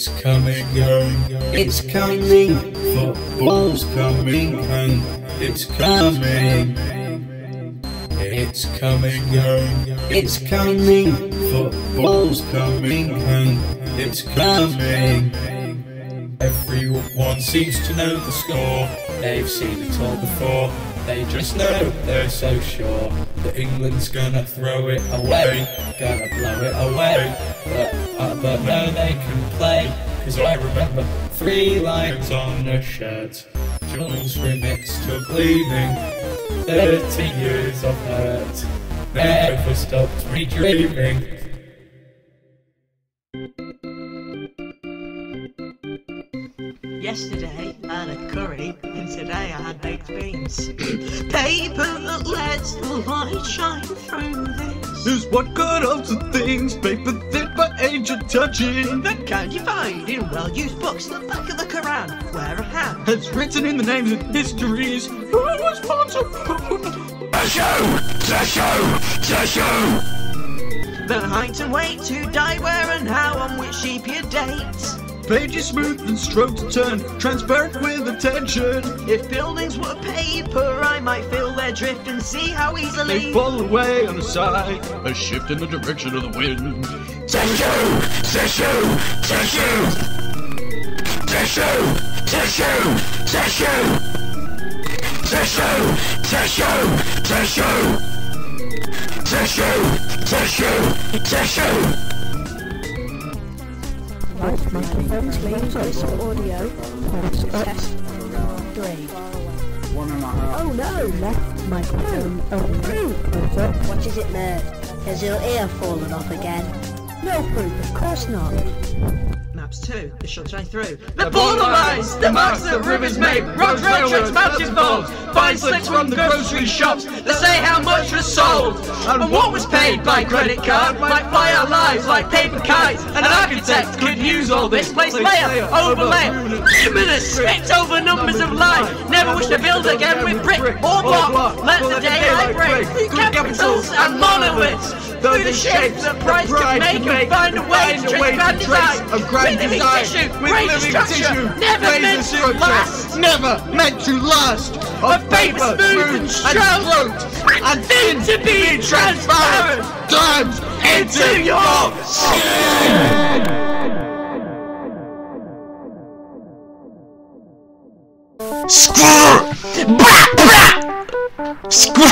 It's coming home, it's coming, football's coming home, it's coming. It's coming home, it's coming, football's coming home, it's coming. Everyone seems to know the score, they've seen it all before. They just know, they're so sure that England's gonna throw it away, gonna blow it away. But, uh, but no, they can play, cause I remember three lines on a shirt. Jules Rimet to bleeding, 30 years of hurt, never stopped me dreaming. Yesterday I had a curry, and today I had baked beans. Paper that lets the light shine through this. Is what good out the things, paper thin but ancient touching. The kind you find in well-used books, the back of the Quran, where a hand Has written in the names of histories. Who was once a the show, the show. The height and weight who die where and how on which sheep you date. Pages smooth and stroke to turn, transparent with attention. If buildings were paper, I might feel their drift and see how easily They fall away on a sigh, a shift in the direction of the wind. Microphone please. Voice audio. Test three. One and a half. Oh no, left microphone only. Oh. Close up. What is it, Nerd? Has your ear fallen off again? No proof, of course not. Maps 2, the shots right through. The border lines, the marks that rivers make, roads, railroads, mountain falls, fine slips from the grocery shops that say how much was sold, and what was paid by credit card? might fly our lives like paper kites. An architect could use all this, place layer over layer, luminous, strict over numbers of lines. Never wish to build again with brick or block. Let the day I break. Through capitals and monoliths. Though the shapes that price can make and find a way to trace grand design of grand with living tissue, with great living structure, tissue, never laser meant to last. never meant to last. Of paper smooth and strong, and thin to be transparent. Turns into your skin! Screw! Blah, blah! Screw!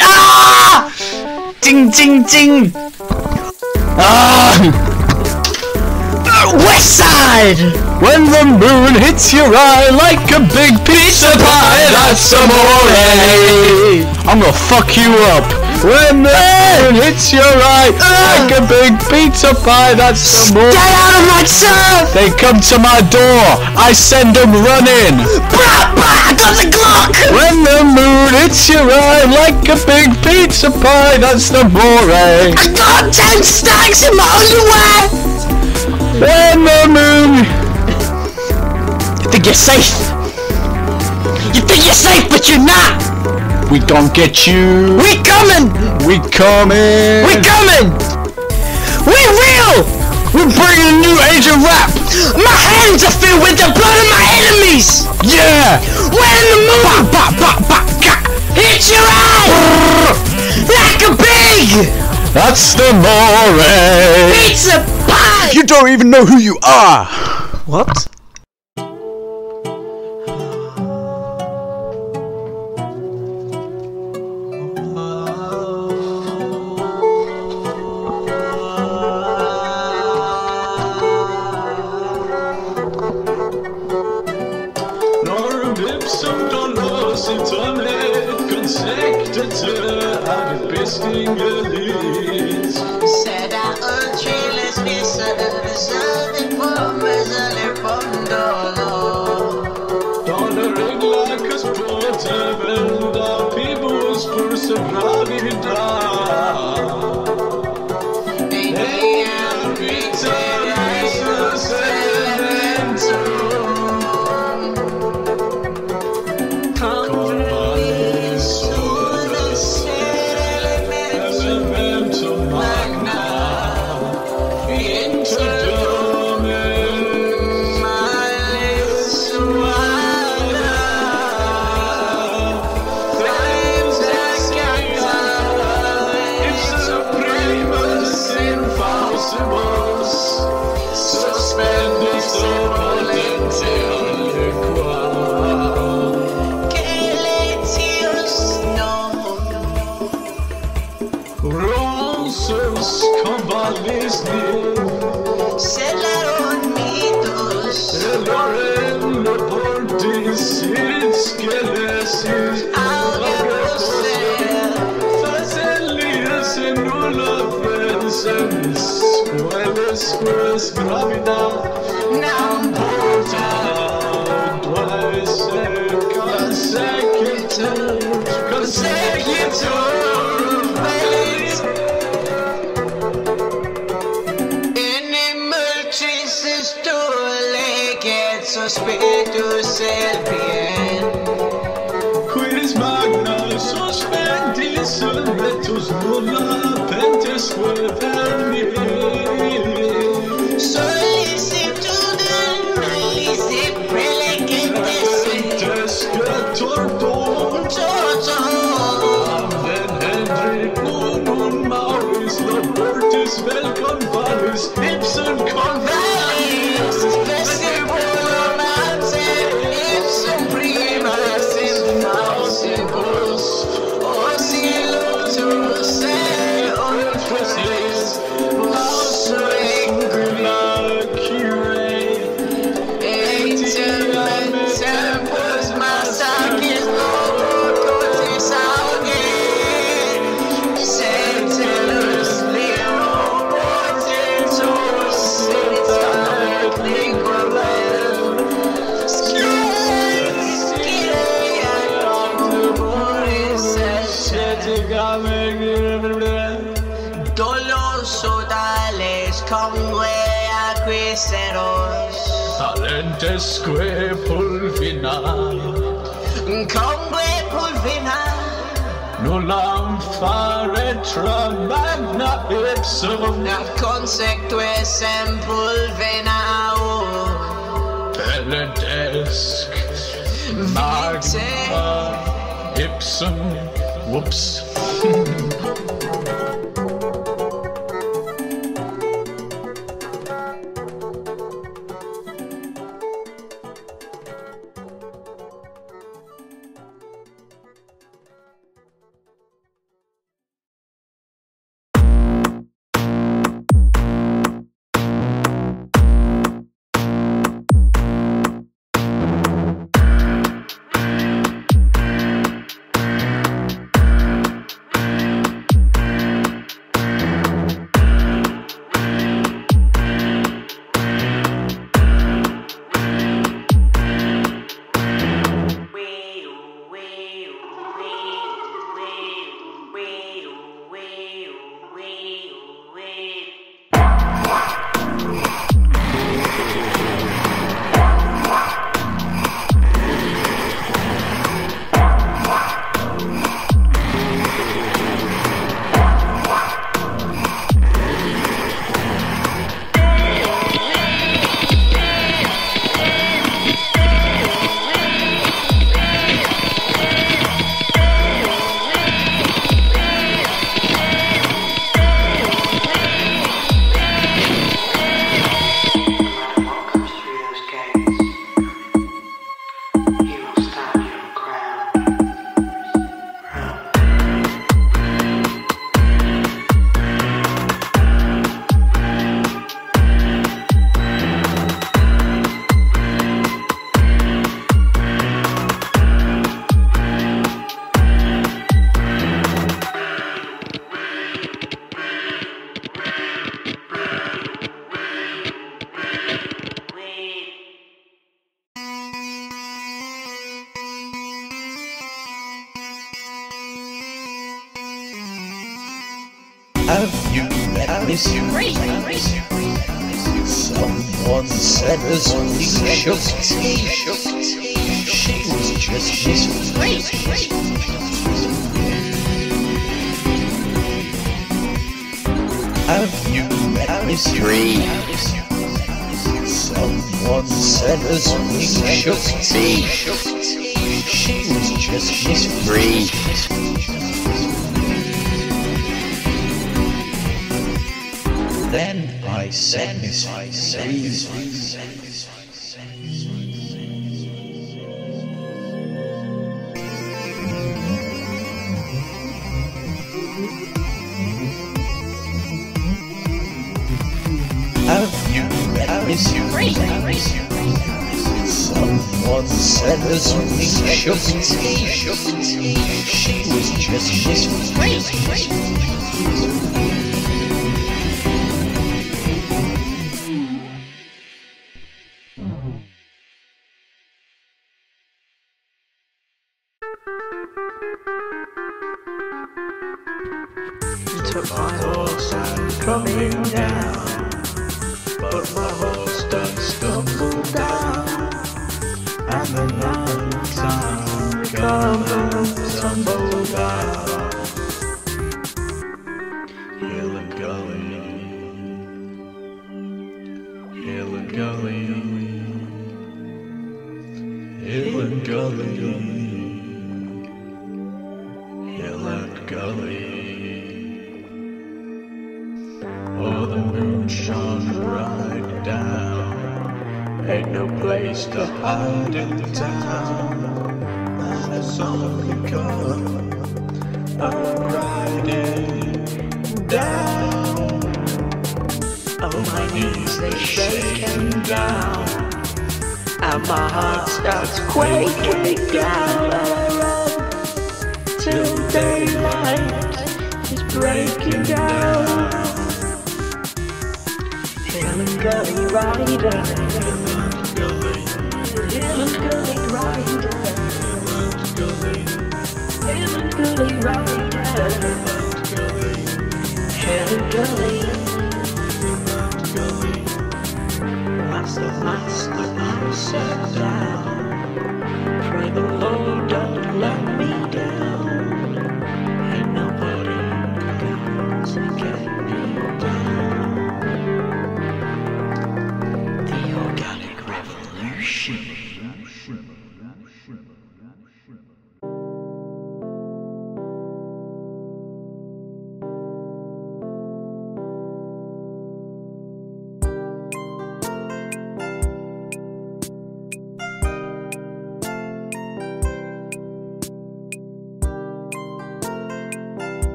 ah! Ding, ding, ding! Ah! Uh, West side! When the moon hits your eye like a big pizza pie, that's amore! I'm gonna fuck you up! When the moon hits your eye like a big pizza pie, that's amore! Stay out of my surf! They come to my door, I send them running! Brah, brah, got the Glock! When the moon hits your eye like a big pizza pie, that's amore! I got ten stacks in my underwear! When the moon You think you're safe? You think you're safe, but you're not! We don't get you! We coming! We coming! We coming! We real! We're bringing a new age of rap! My hands are filled with the blood of my enemies! Yeah! When the moon bah, bah, bah, ga, hits your eye! Like a pig! That's the more! Pizza pie! You don't even know who you are! What?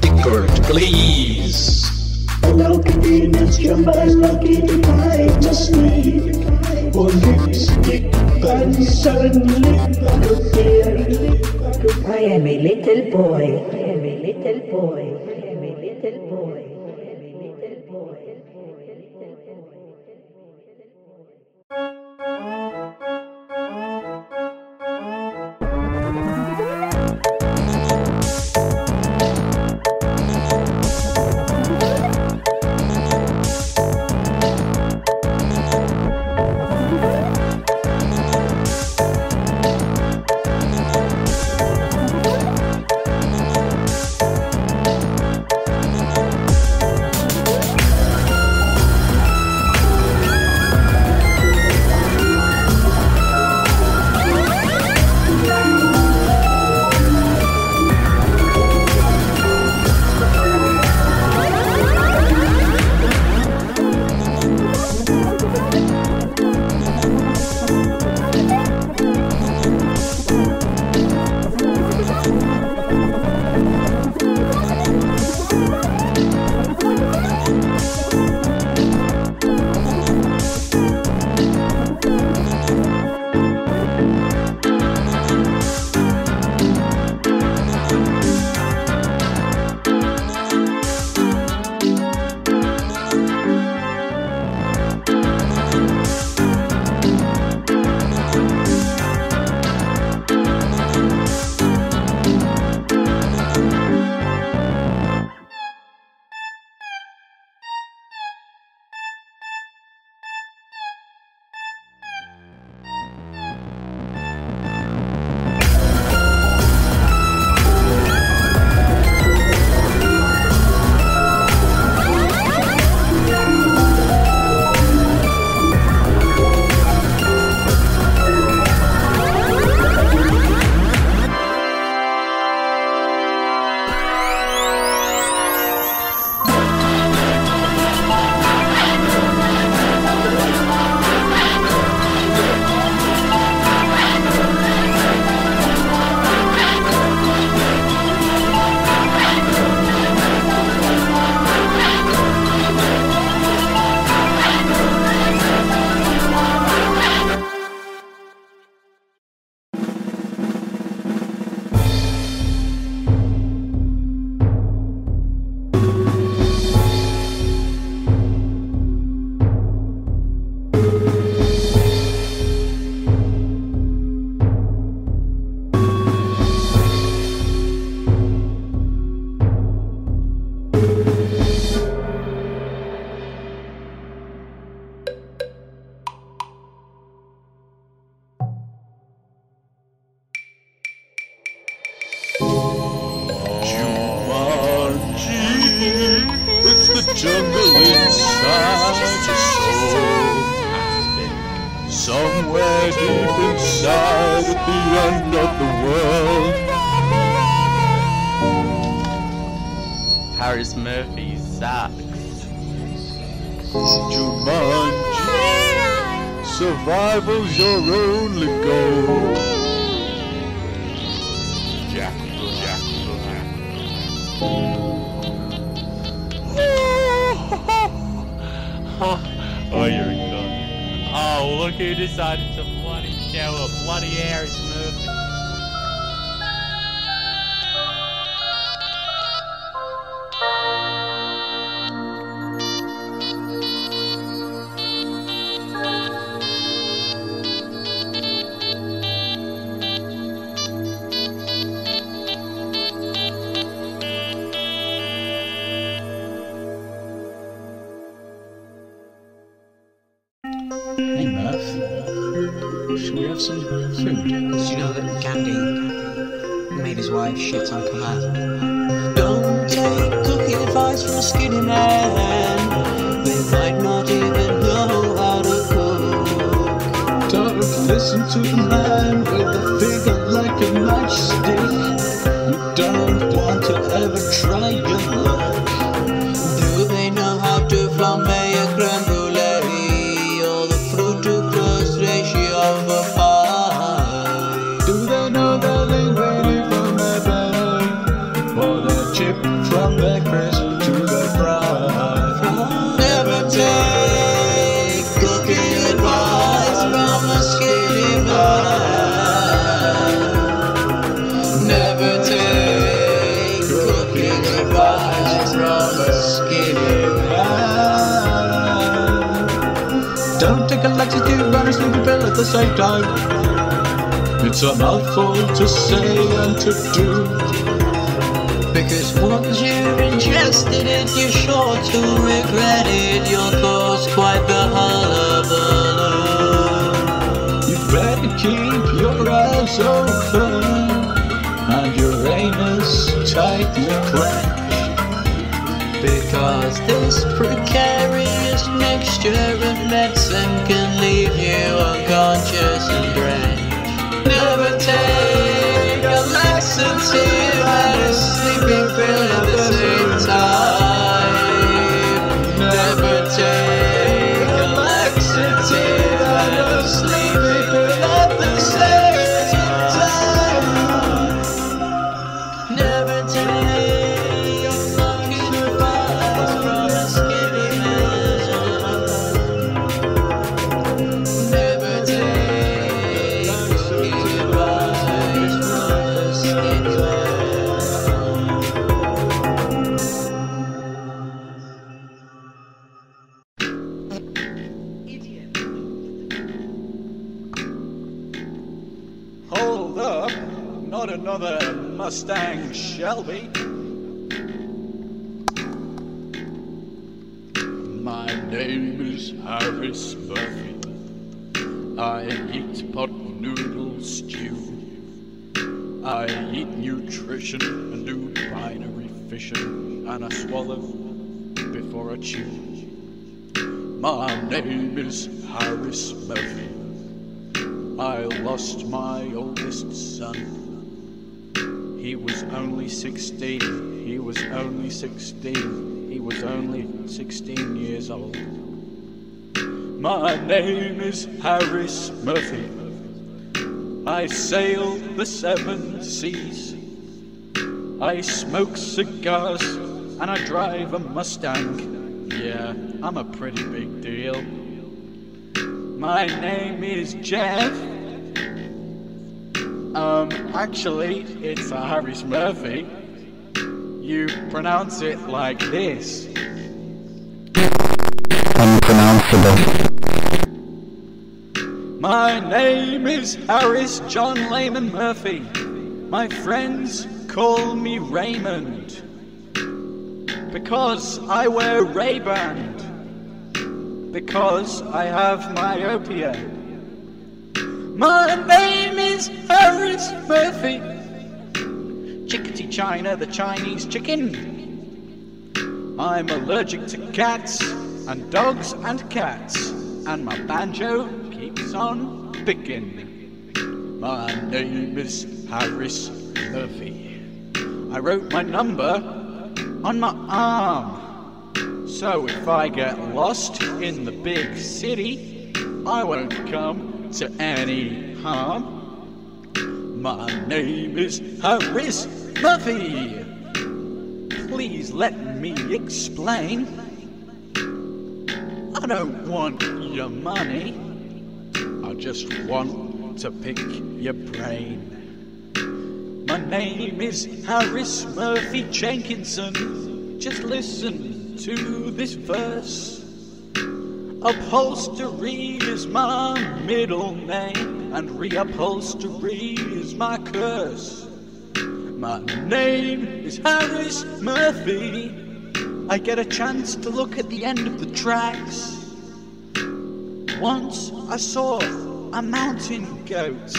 Dickard, please. One lipstick, and suddenly I am a little boy. I am a little boy. I am a little boy. I am a little boy. Name is Harris Murphy. I eat pot noodle stew. I eat nutrition and do binary fission, and I swallow before I chew. My name is Harris Murphy. I lost my oldest son. He was only 16. He was only 16. He was only 16 years old. My name is Harris Murphy. I sail the seven seas. I smoke cigars and I drive a Mustang. Yeah, I'm a pretty big deal. My name is Jeff. Um, actually, it's Harris Murphy. You pronounce it like this. Unpronounceable. My name is Harris John Layman Murphy. My friends call me Raymond. Because I wear Ray-Ban. Because I have myopia. My name is Harris Murphy. Chickadee China, the Chinese chicken. I'm allergic to cats and dogs and cats, and my banjo keeps on picking. My name is Harris Murphy. I wrote my number on my arm. So if I get lost in the big city, I won't come to any harm. My name is Harris Murphy. Please let me explain. I don't want your money. I just want to pick your brain. My name is Harris Murphy Jenkinson. Just listen to this verse. Upholstery is my middle name, and reupholstery is my curse. My name is Harris Murphy. I get a chance to look at the end of the tracks. Once I saw a mountain goat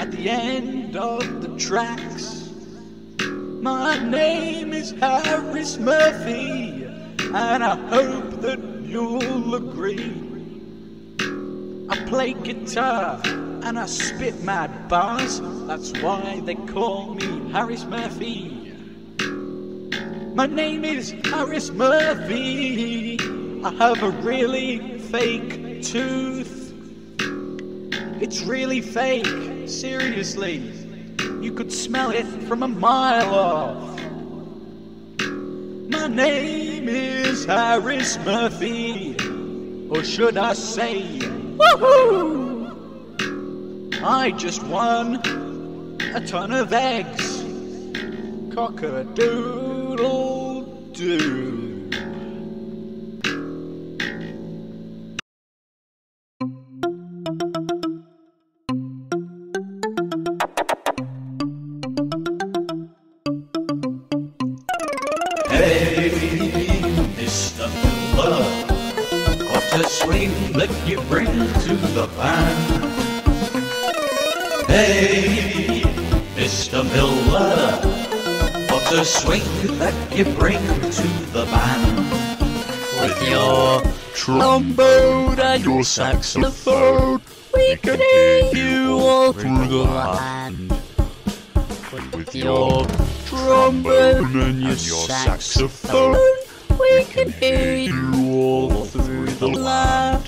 at the end of the tracks. My name is Harris Murphy, and I hope that you'll agree. Play guitar and I spit mad bars, that's why they call me Harris Murphy. My name is Harris Murphy. I have a really fake tooth. It's really fake, seriously. You could smell it from a mile off. My name is Harris Murphy. Or should I say, Woohoo! I just won a ton of eggs. Cock a doodle doo. the swing that you bring to the band with your trombone and your saxophone. We can hear you all through the land with your trombone and your saxophone. We can hear you all through the land.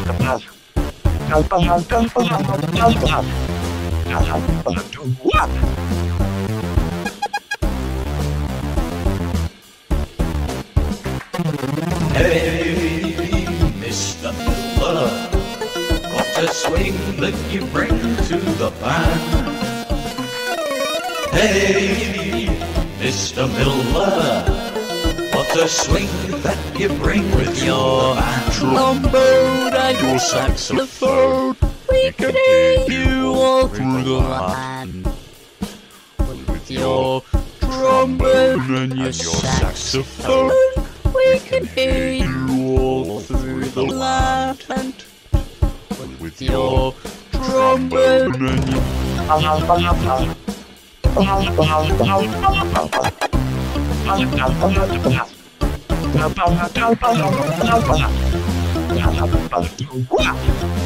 Thank you. Hey, Mr. Fuller, what's a swing that you bring to the band? Hey, Mr. Miller the swing that you bring with your trombone and your saxophone. We can hear you all through the land with your trombone and your saxophone. We can hear you all through the land with your trombone and your. Wow.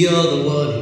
hear the word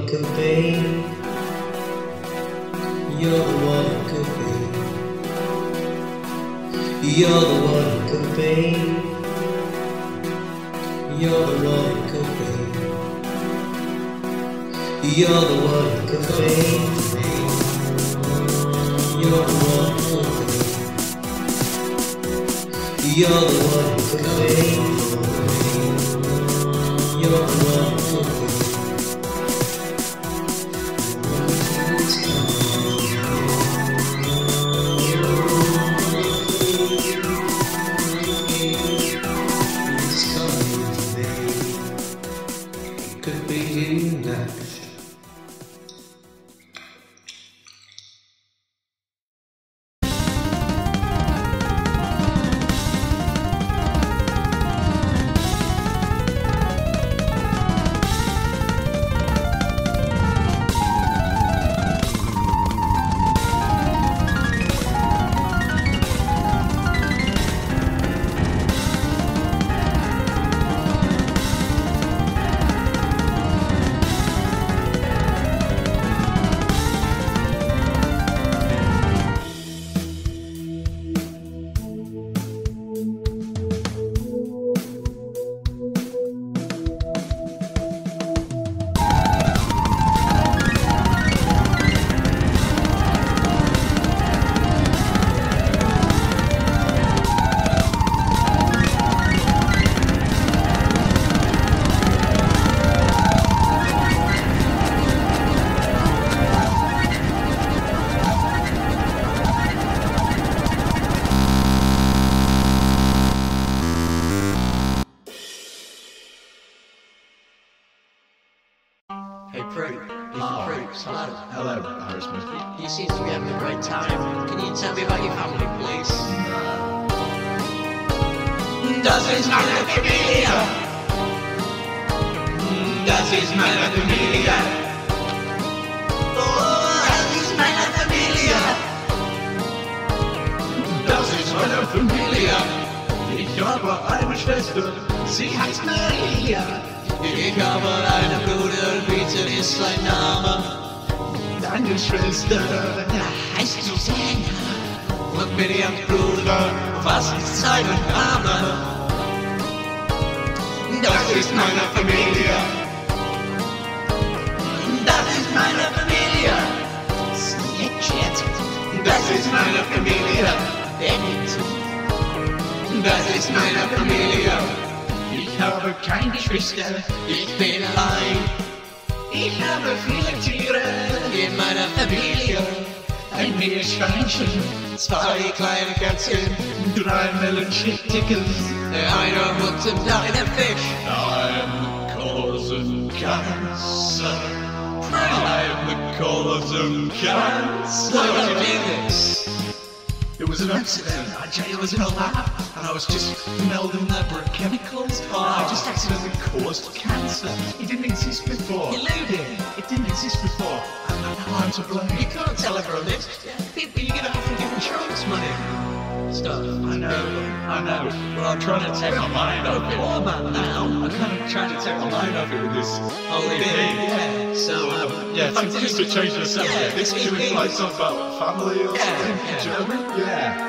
take my mind off it with this Only thing. Yeah. So, um, Yeah, to, just to change the subject. Yeah, this been- imply something about family or Yeah, something. yeah. Do you know what I mean? Yeah.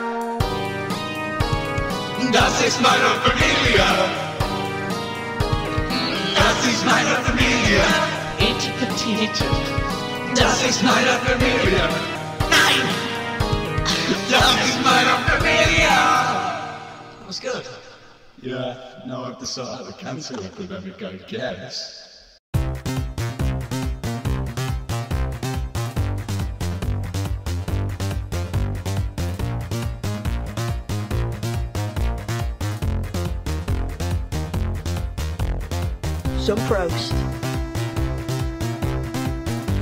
Das ist meine Familie. Das ist meine Familie. Etipetete. Das ist meine Familie. Nein! Das ist meine Familie. That was good. Yeah, now I have decided to sort out the cancer epidemic, I guess. Some prost.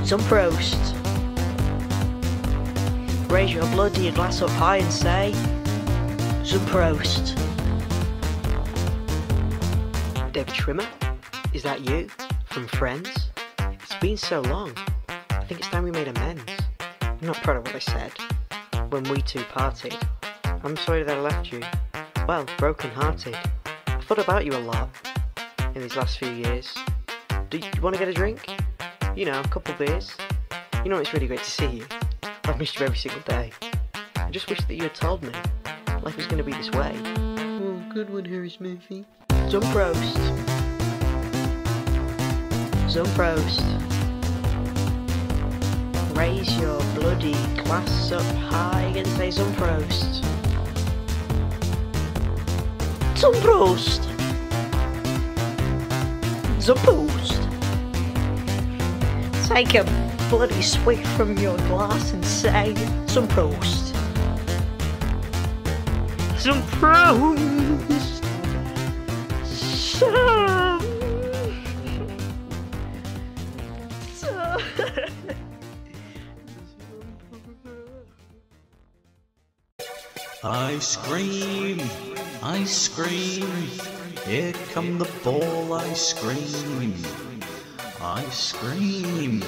Some prost. Raise your bloody glass up high and say, Some prost. David Trimmer? is that you? From Friends? It's been so long. I think it's time we made amends. I'm not proud of what I said when we two parted. I'm sorry that I left you. Well, broken hearted. I thought about you a lot in these last few years. Do you want to get a drink? You know, a couple beers. You know, it's really great to see you. I've missed you every single day. I just wish that you had told me life was going to be this way. Oh, good one, Harris Murphy. Some prost. Some prost. Raise your bloody glass up high and say some prost. Some prost. Some prost. Take a bloody swig from your glass and say some prost. Some prost. Some. Some. Ice cream, ice cream, here come the ball ice cream. Ice cream,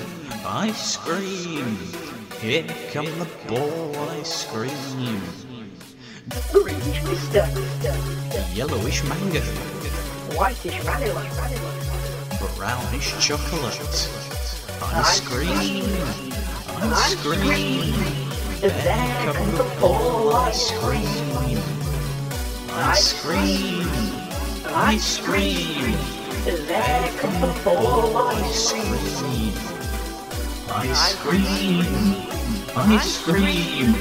ice cream, here come the ball ice cream. Greenish. Yellowish mango, Whitish vanilla. brownish chocolate. Ice cream, ice cream, There comes the ball ice cream. Ice cream, ice cream. There comes the ball Ice cream. Ice cream. Ice cream.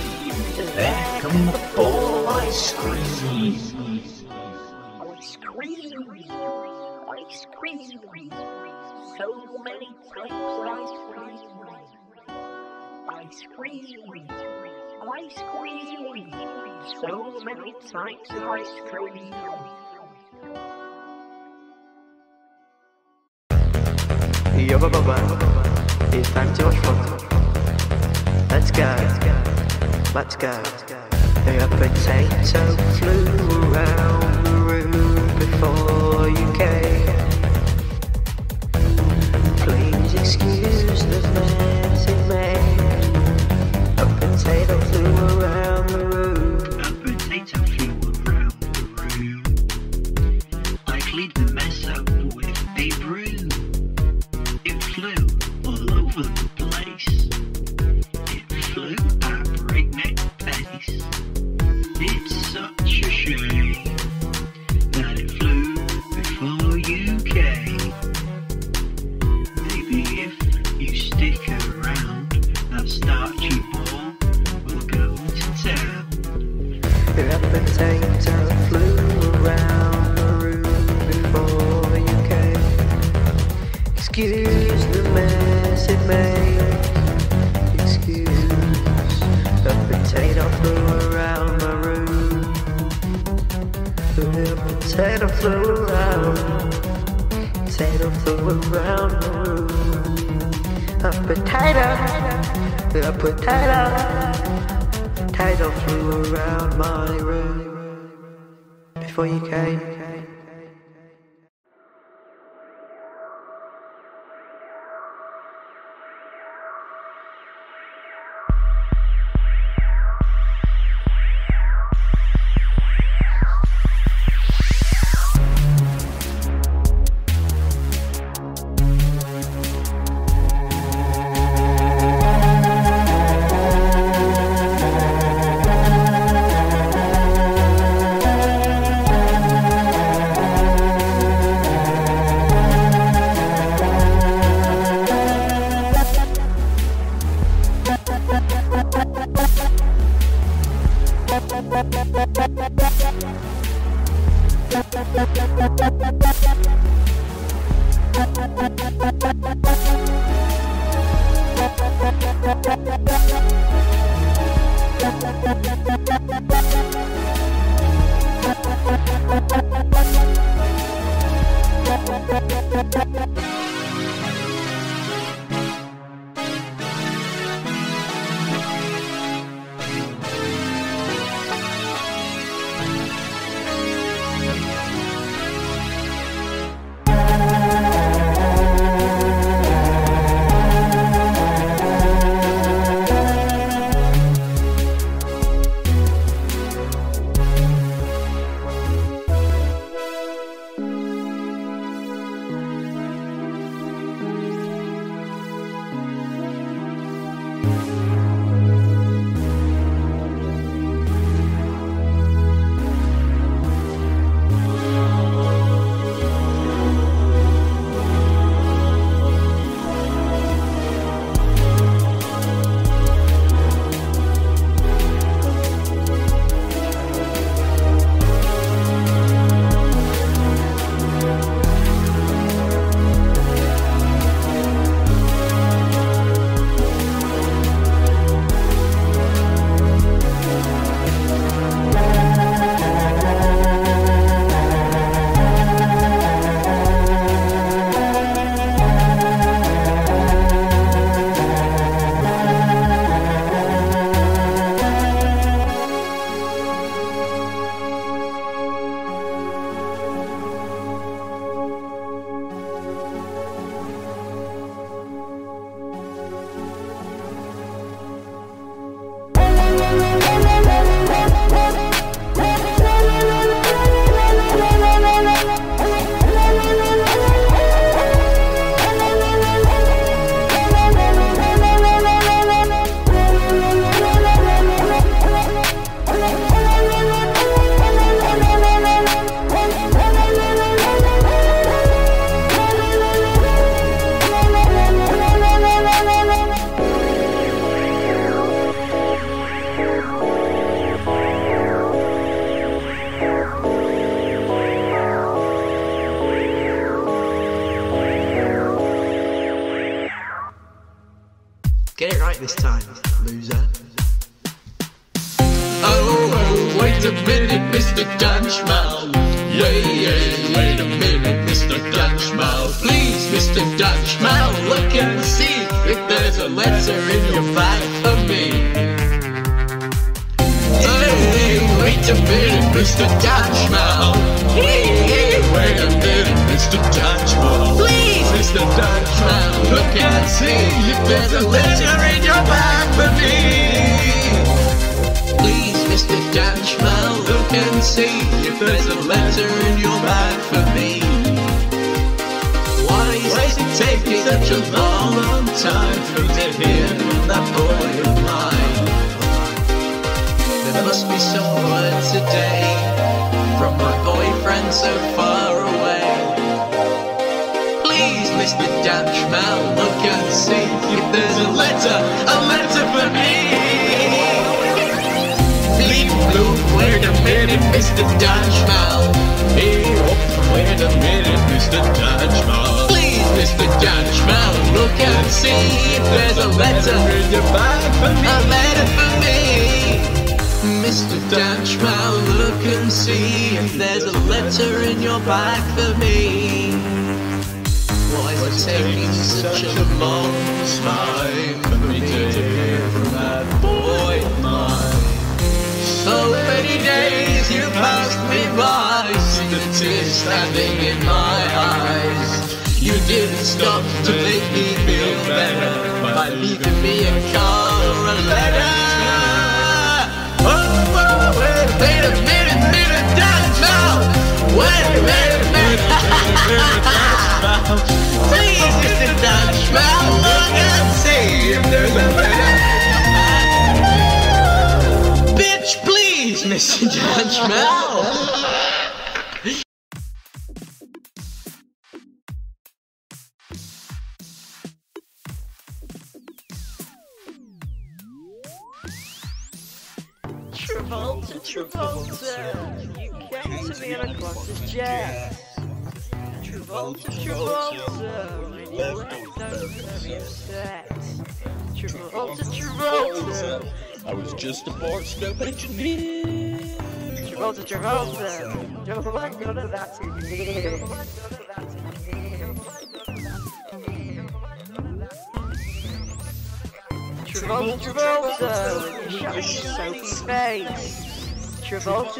There come the ball ice cream. so many times I screamed. I screamed. I screamed. So many times I screamed. Yo, ba, ba, ba. It's time to watch football. Let's go. Let's go. The potato flew around the room before you came. Excuse the mess it made of potatoes. excuse a potato flew around my room. The potato flew around, potato flew around my room. A potato, a potato, potato flew around my room before you came.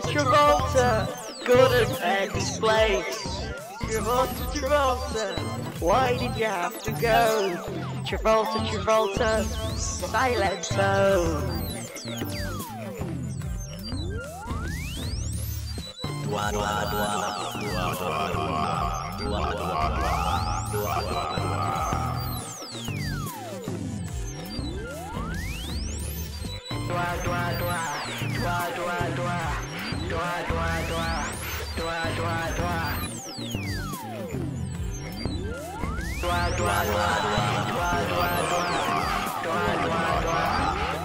Travolta, Travolta, go to Maggie's place. Travolta, Travolta, why did you have to go? Travolta, Travolta, silento. dwa dwa dwa. Dwa dwa dwa doa, doa, doa, doa, doa, doa. Doa, doa, doa, doa, doa, doa, doa,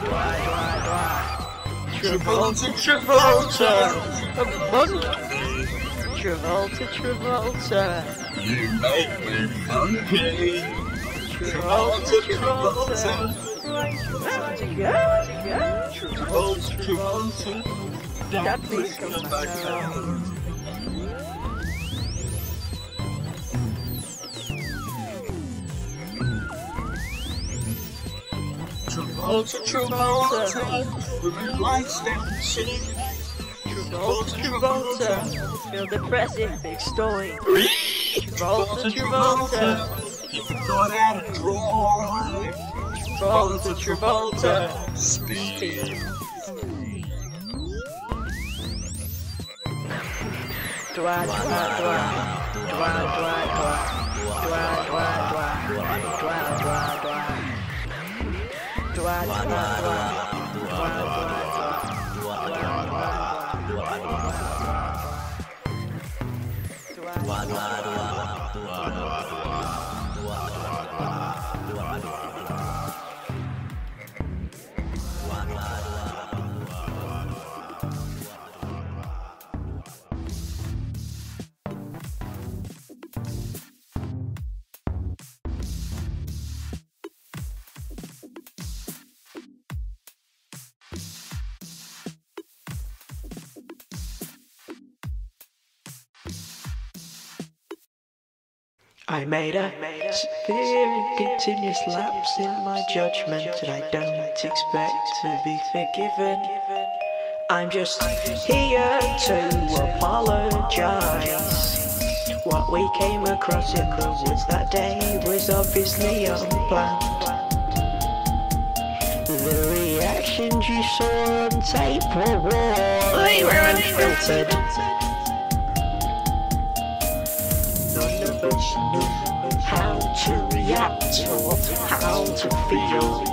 doa, doa, doa. Travolta, Travolta, a monkey. Travolta, Travolta. You make me funky. Travolta, Travolta. Travolta, Travolta. Travolta, Travolta. That Travolta, Travolta, lights down. Travolta, Travolta, feel the big story. Travolta, Travolta, you out a draw. Travolta, Travolta, speed. dua dua dua. Dua dua dua. Dua dua dua. Dua dua dua. Dua dua dua. Dua dua dua. Dua dua dua. I made a severe and continuous lapse in my judgment that I don't expect to be forgiven. I'm just here to apologize. What we came across in the woods that day was obviously unplanned. The reactions you saw on tape were raw, they were unfiltered. How to react how to feel.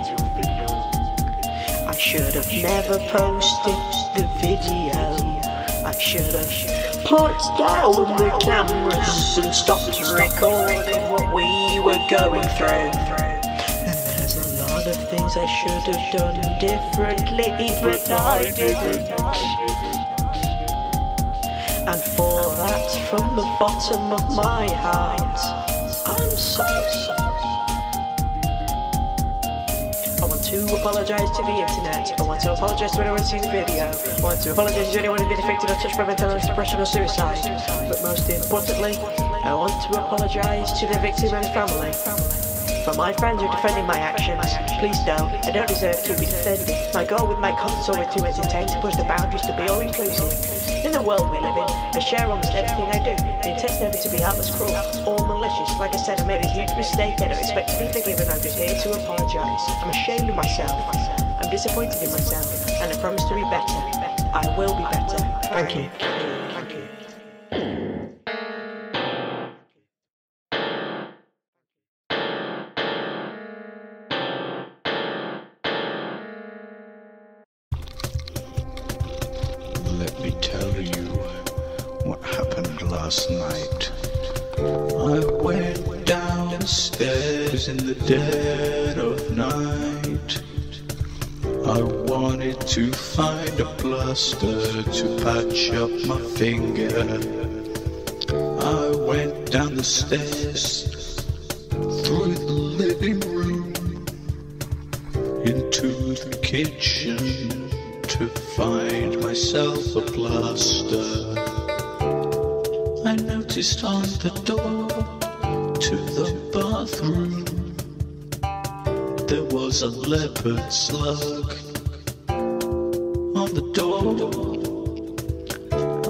I should have never posted the video. I should have put down the cameras and stopped recording what we were going through. And there's a lot of things I should have done differently, but I didn't. From the bottom of my heart, I'm so sorry. I want to apologise to the internet. I want to apologise to anyone who's seen the video. I want to apologise to anyone who's been affected or touched by mental depression or suicide. But most importantly, I want to apologise to the victim and family. For my friends who are defending my actions, please don't. I don't deserve to be defended. My goal with my content is to entertain, to push the boundaries to be all inclusive. In the world we live in, I share almost everything I do. The intent's never to be heartless, cruel, or malicious. Like I said, I made a huge mistake. And I don't expect to be forgiven. I'm just here to apologise. I'm ashamed of myself. I'm disappointed in myself, and I promise to be better. I will be better. Thank you. Dead of night. I wanted to find a plaster to patch up my finger. I went down the stairs through the living room into the kitchen to find myself a plaster. I noticed on the door to the bathroom was a leopard slug on the door.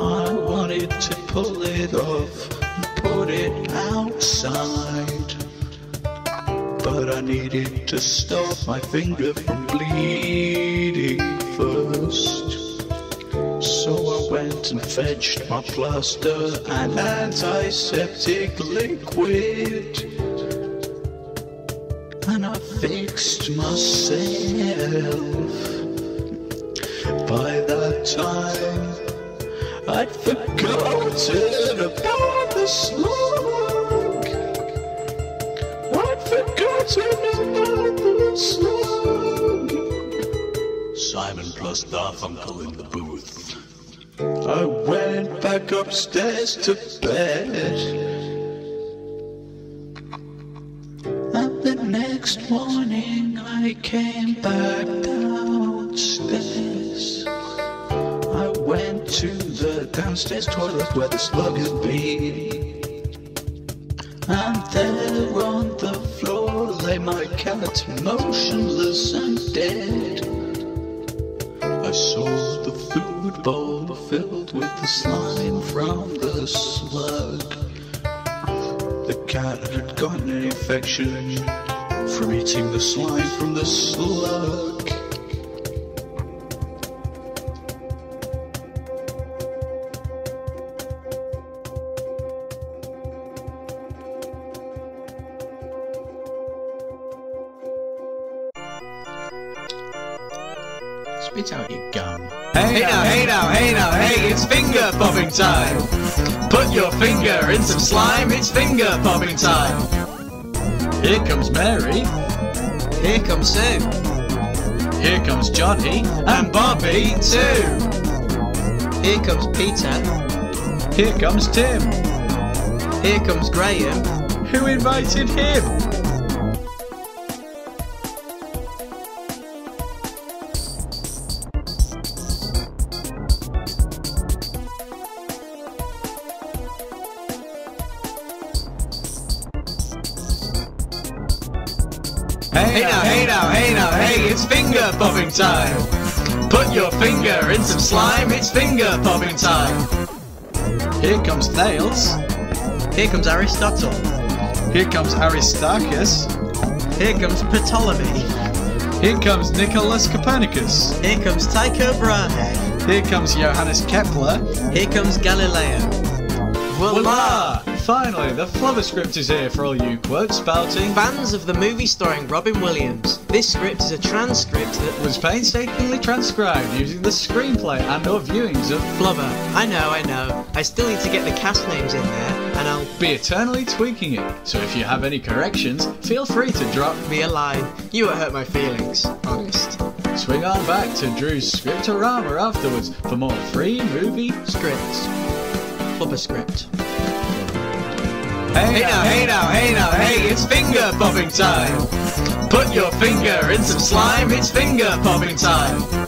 I wanted to pull it off and put it outside. But I needed to stop my finger from bleeding first. So I went and fetched my plaster and antiseptic liquid. Fixed myself. By that time, I'd forgotten about the slug. I'd forgotten about the slug. Simon plus Garfunkel in the booth. I went back upstairs to bed. Came back downstairs. I went to the downstairs toilet where the slug had been. And there on the floor lay my cat, motionless and dead. I saw the food bowl filled with the slime from the slug. The cat had gotten an infection from eating the slime from the slug. Spit out your gum. Hey now, hey now, hey now, hey, it's finger popping time. Put your finger in some slime, it's finger popping time. Here comes Mary. Here comes Sue. Here comes Johnny and Bobby too. Here comes Peter. Here comes Tim. Here comes Graham. Who invited him? Popping time. Put your finger in some slime, it's finger popping time. Here comes Thales. Here comes Aristotle. Here comes Aristarchus. Here comes Ptolemy. Here comes Nicholas Copernicus. Here comes Tycho Brahe. Here comes Johannes Kepler. Here comes Galileo. Voila! Finally, the Flubber script is here for all you quote spouting Fans of the movie starring Robin Williams. This script is a transcript that was painstakingly transcribed using the screenplay and or viewings of Flubber. I know, I know. I still need to get the cast names in there, and I'll be eternally tweaking it. So if you have any corrections, feel free to drop me a line. You won't hurt my feelings, honest. Swing on back to Drew's Scriptorama afterwards for more free movie scripts. Flubber script. Hey now, hey now, hey now, hey, it's finger popping time. Put your finger in some slime, it's finger popping time.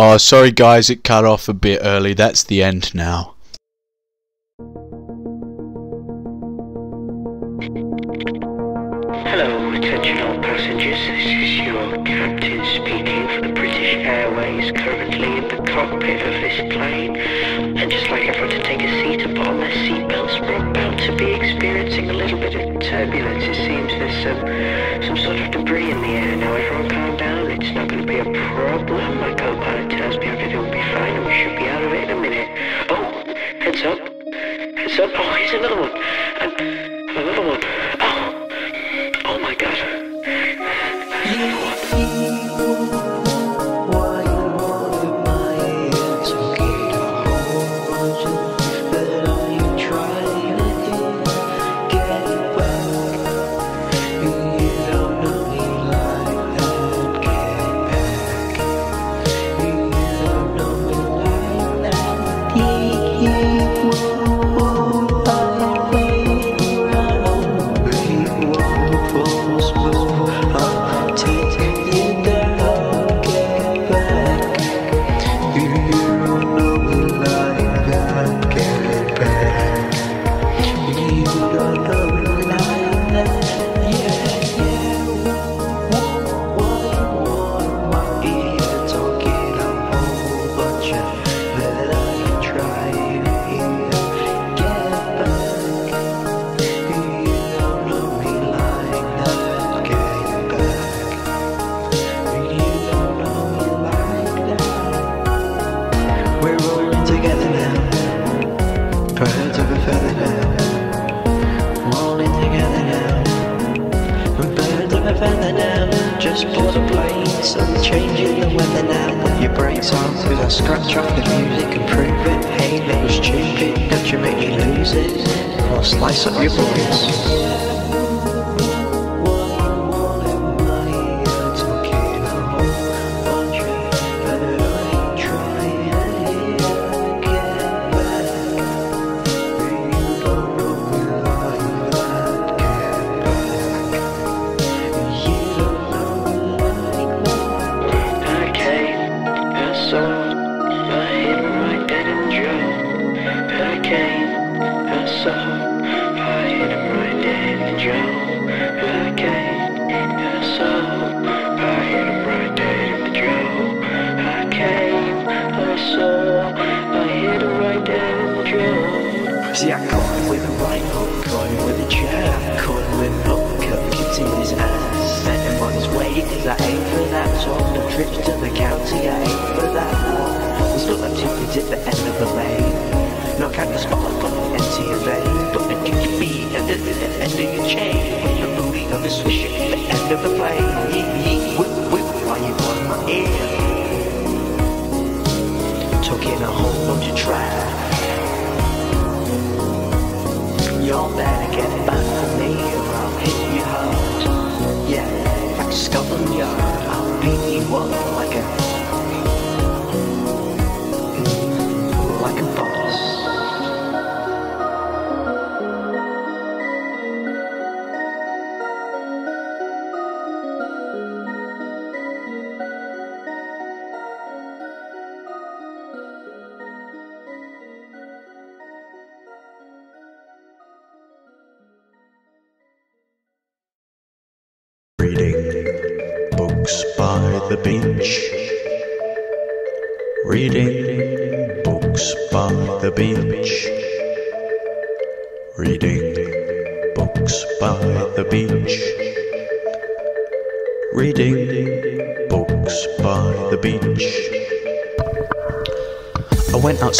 Oh, sorry guys, it cut off a bit early. That's the end now. Hello, attention all passengers. This is your captain speaking for the British Airways currently in the cockpit of this plane. And just like everyone to take a seat upon their seatbelts, we're about to be experiencing a little bit of turbulence. It seems there's some, some sort of debris in the air.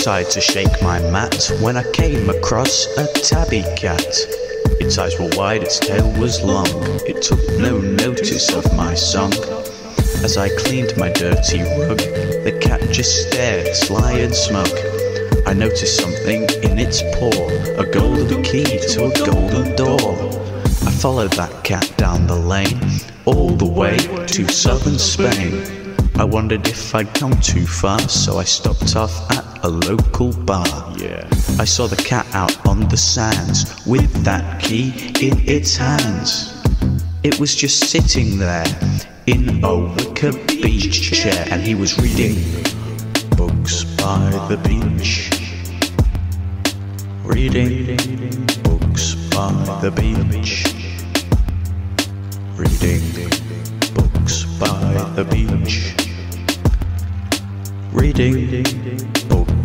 outside to shake my mat when I came across a tabby cat. Its eyes were wide, its tail was long. It took no notice of my song. As I cleaned my dirty rug, the cat just stared sly and smug. I noticed something in its paw, a golden key to a golden door. I followed that cat down the lane, all the way to southern Spain. I wondered if I'd come too far, so I stopped off at a local bar. Yeah. I saw the cat out on the sands with that key in its hands. It was just sitting there in a wicker beach chair, and he was reading books by the beach. Reading books by the beach. Reading books by the beach. Reading books.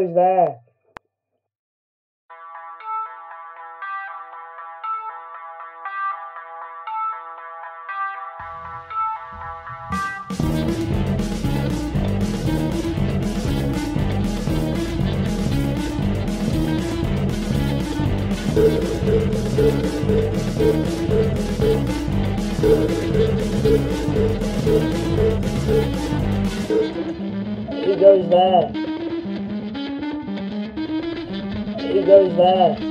goes there? Who goes there? Goes there?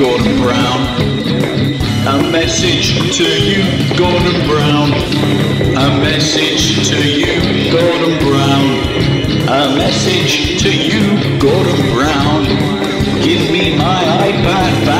Gordon Brown. A message to you, Gordon Brown. A message to you, Gordon Brown. A message to you, Gordon Brown. Give me my iPad back.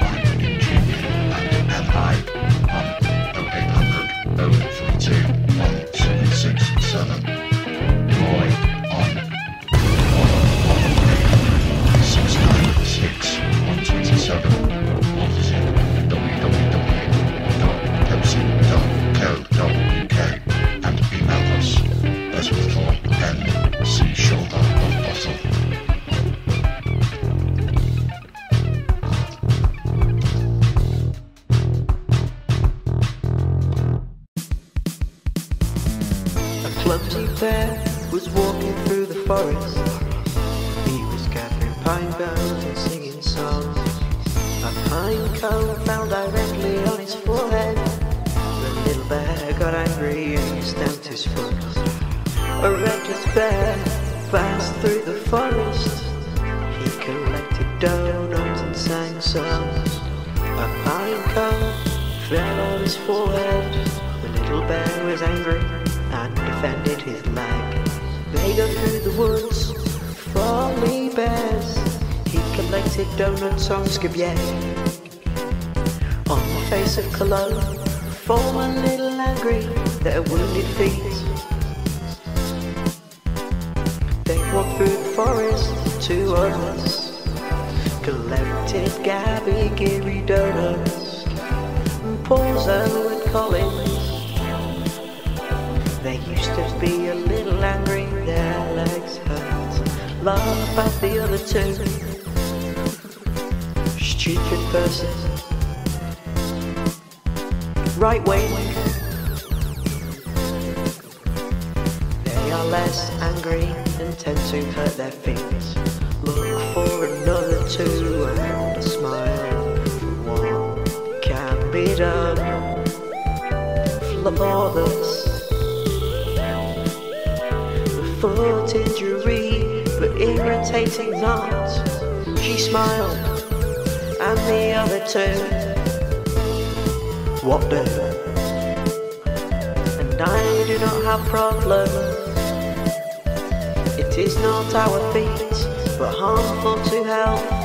que viennent. our problem. It is not our feet, but harmful to health.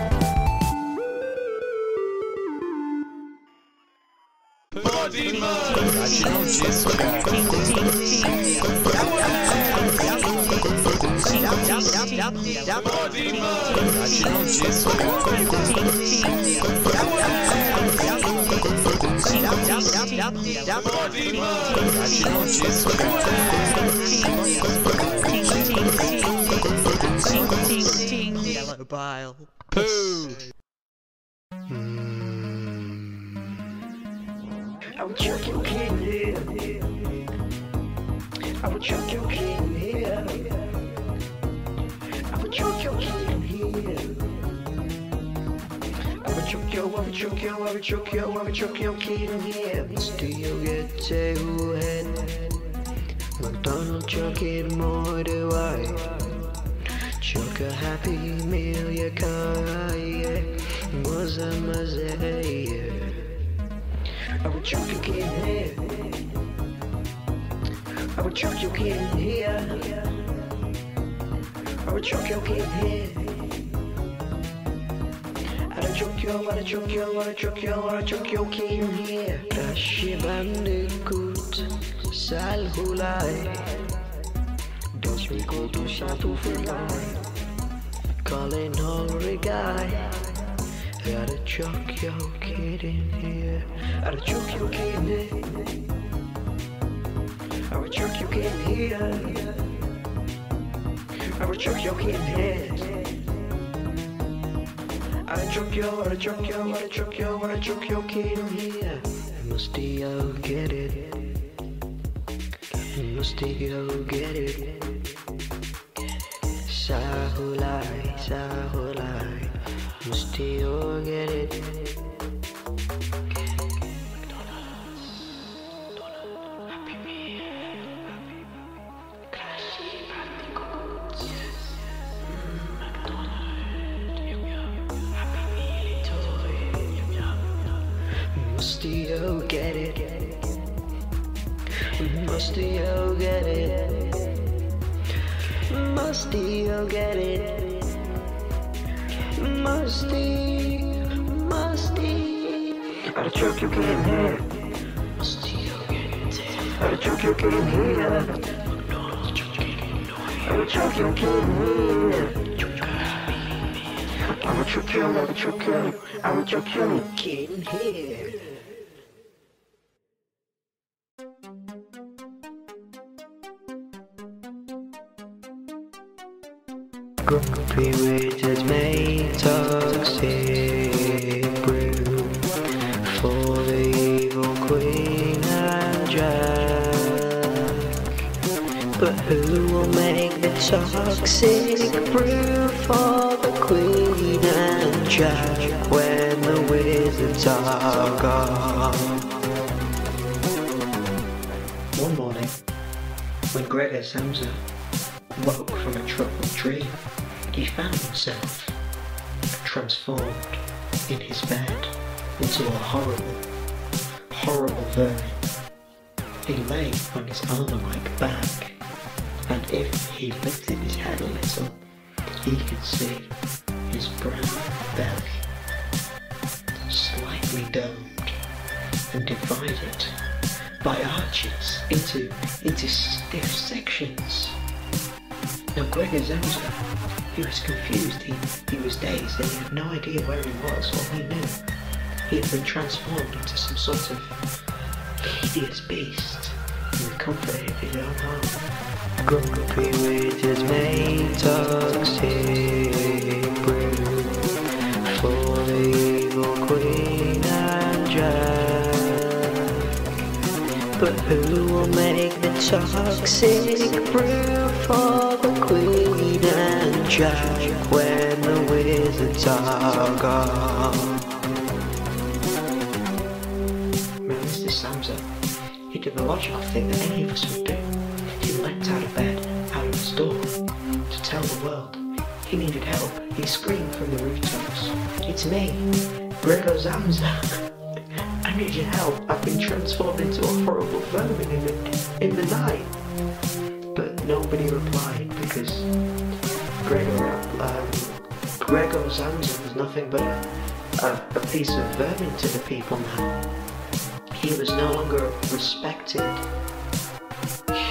choke your kid in here. I'd choke your kid in there. I would choke your kid in here. I would choke your kid in here. I'd choke your, I'd choke your, I'd choke your, I'd choke your kid in here. Musty, go get it. Musty, go get it. Sahulai, Sahulai. Steal or get it. I'm a choke you, I'm a choke you, I'm a you, get in here. Samsa woke from a troubled dream, he found himself transformed in his bed into a horrible, horrible vermin. He lay on his armor-like back, and if he lifted his head a little, he could see his brown belly, slightly domed and divided by arches into Now Gregor Samsa, he was confused, he, he was dazed, and he had no idea where he was. All he knew, he had been transformed into some sort of hideous beast in the comfort of his own home. Grumpy witches made toxic brew for the evil queen and Jack. But who will make the toxic brew for the queen and Jack when the wizards are gone? Mr. Samsa, he did the logical thing that any of us would do. He leapt out of bed, out of his door, to tell the world he needed help. He screamed from the rooftops. It's me, Gregor Samsa. I need your help. I've been transformed into a horrible vermin in the, in the night. Nobody replied because Gregor, um, Gregor Samsa was nothing but a, a, a piece of vermin to the people now. He was no longer a respected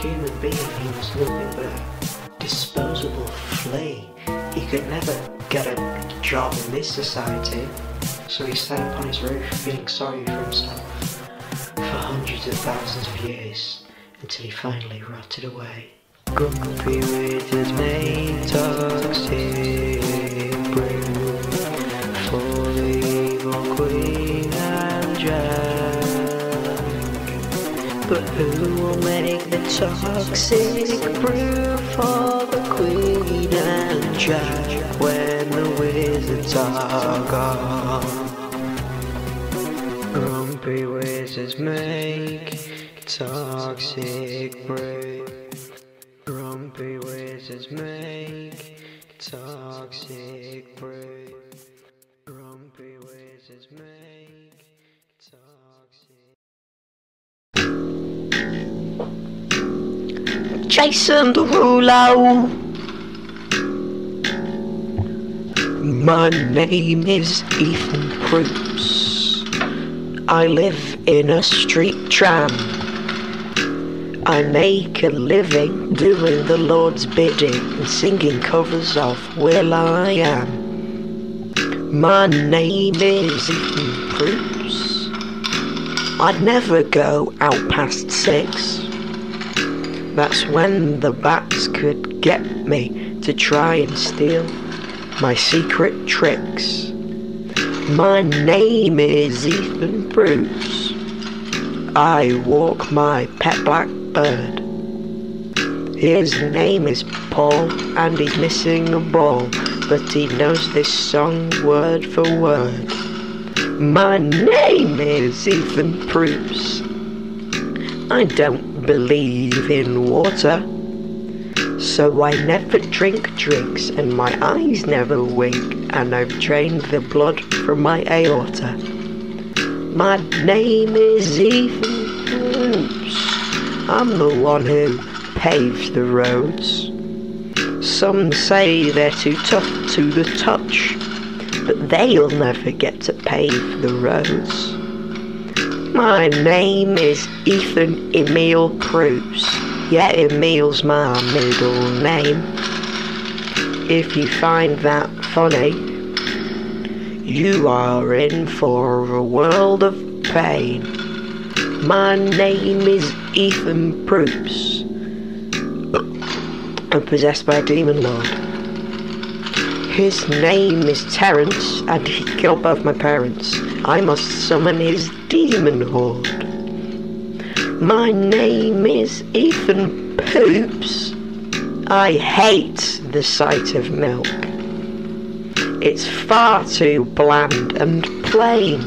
human being. He was nothing but a disposable flea. He could never get a job in this society. So he sat upon his roof feeling sorry for himself for hundreds of thousands of years until he finally rotted away. Toxic brew for the queen and Jack. But who will make the toxic brew for the queen and Jack when the wizards are gone? Grumpy wizards make toxic brew. Grumpy wizards make toxic brew. Grumpy wizards make toxic. Jason Derulo. My name is Ethan Proops. I live in a street tram. I make a living doing the Lord's bidding and singing covers of Will I Am. My name is Ethan Bruce. I'd never go out past six. That's when the bats could get me to try and steal my secret tricks. My name is Ethan Bruce. I walk my pet black bird. His name is Paul and he's missing a ball, but he knows this song word for word. My name is Ethan Bruce. I don't believe in water. So I never drink drinks and my eyes never wink and I've drained the blood from my aorta. My name is Ethan Bruce. I'm the one who paved the roads. Some say they're too tough to the touch, but they'll never get to pave the roads. My name is Ethan Emil Cruz. Yeah, Emil's my middle name. If you find that funny, you are in for a world of pain. My name is Ethan Bruce. I'm possessed by a demon lord. His name is Terence, and he killed both my parents. I must summon his demon horde. My name is Ethan Poops. I hate the sight of milk. It's far too bland and plain,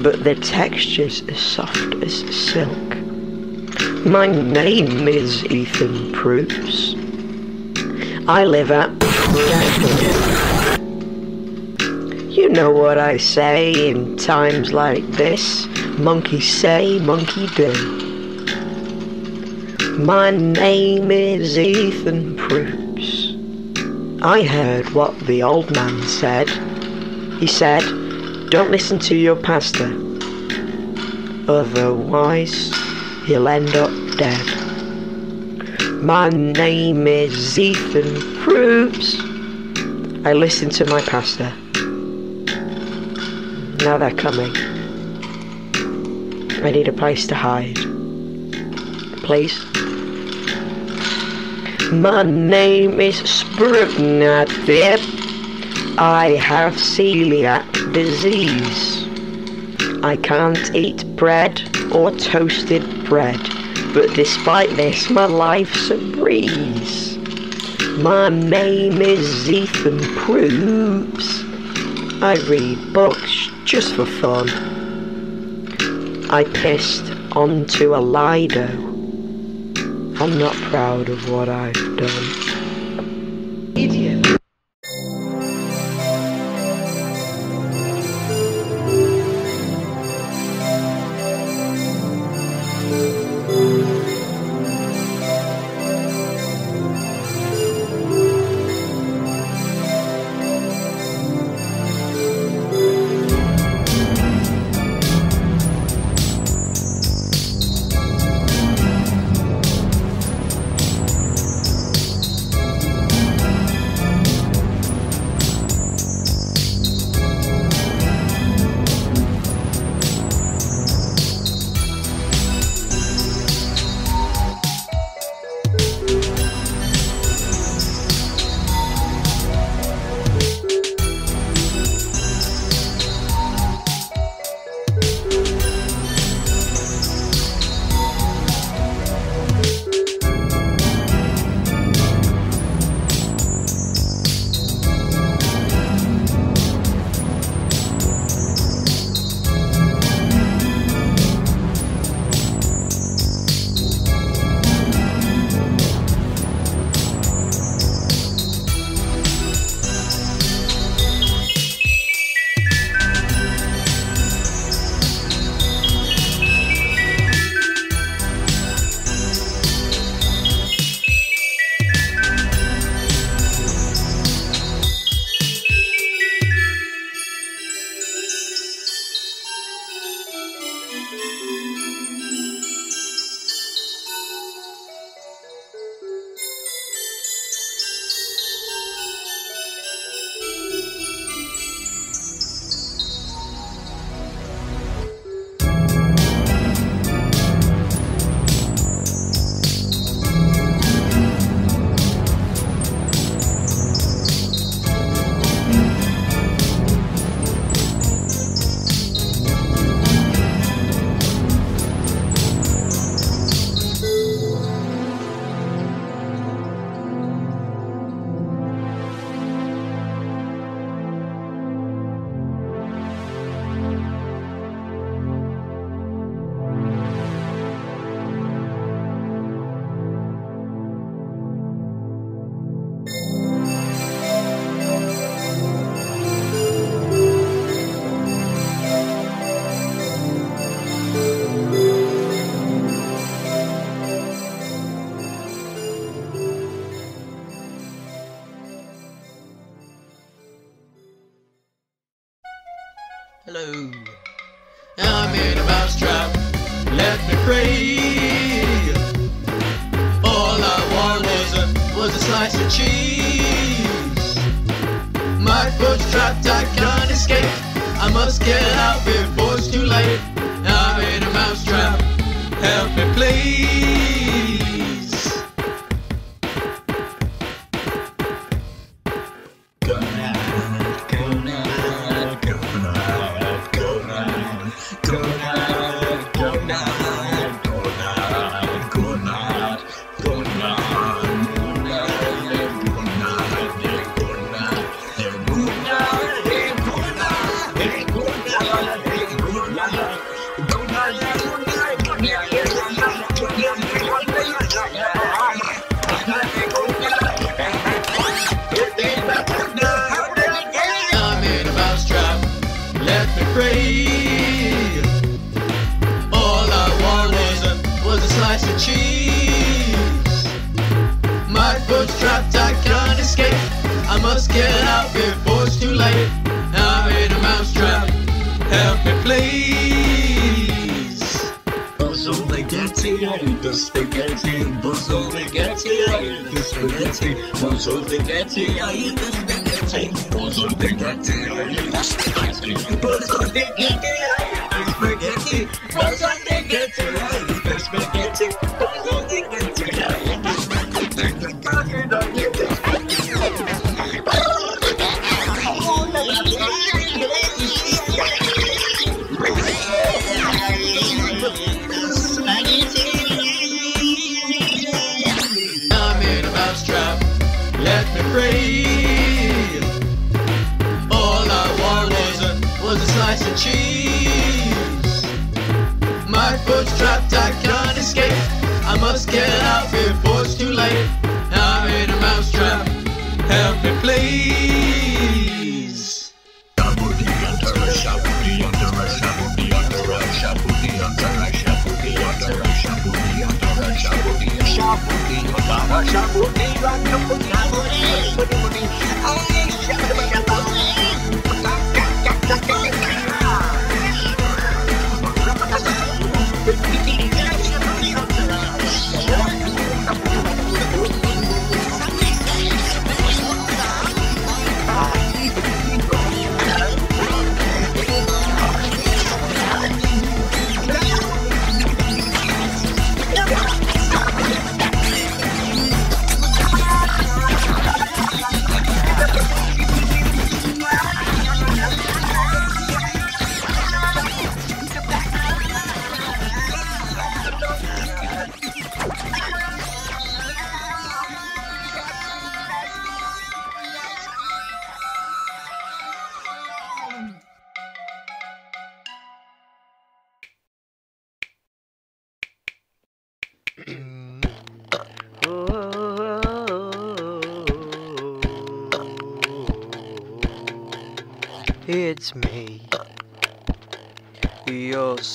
but the texture's as soft as silk. My name is Ethan Poops. I live at You know what I say in times like this. Monkey say, monkey do. My name is Ethan Proops. I heard what the old man said. He said, don't listen to your pastor. Otherwise, he'll end up dead. My name is Ethan Proops. I listen to my pastor. Now they're coming. I need a place to hide. Please. My name is Sprugnadip. I have celiac disease. I can't eat bread or toasted bread, but despite this, my life's a breeze. My name is Ethan Proops. I read books just for fun. I pissed onto a Lido. I'm not proud of what I've done. Idiot.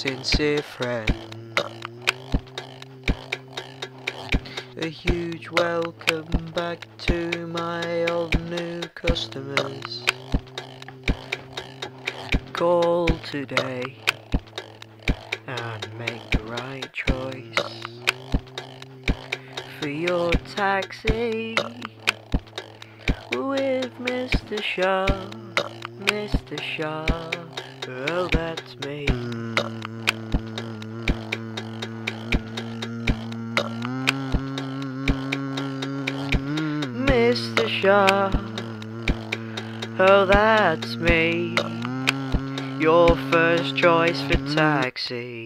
sincere friend. A huge welcome back to my old new customers. Call today and make the right choice for your taxi with Mr. Shaw, Mr. Shaw. Oh, Oh, that's me. Your first choice for taxi.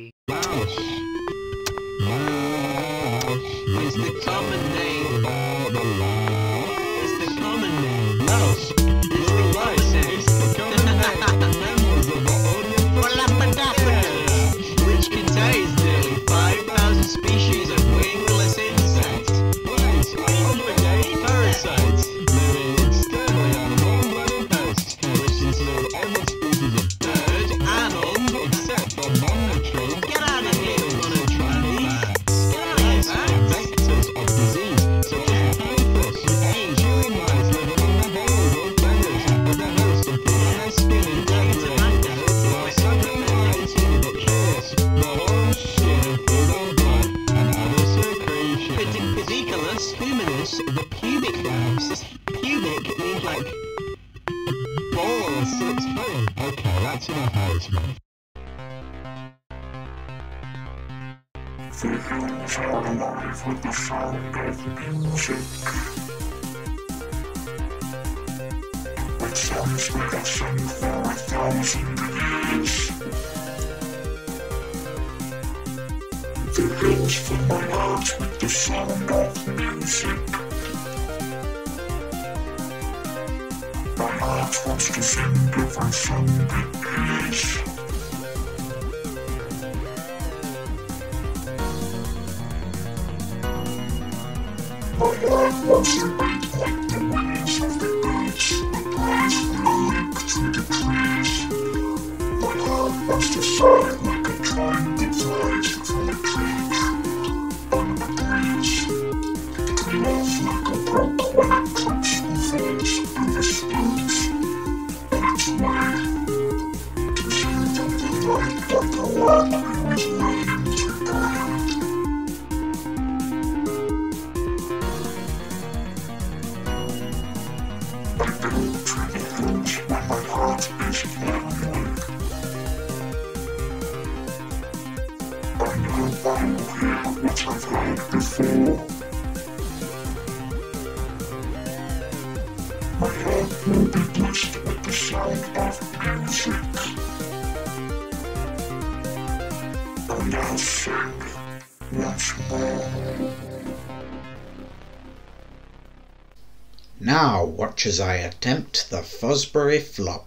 As I attempt the Fosbury flop.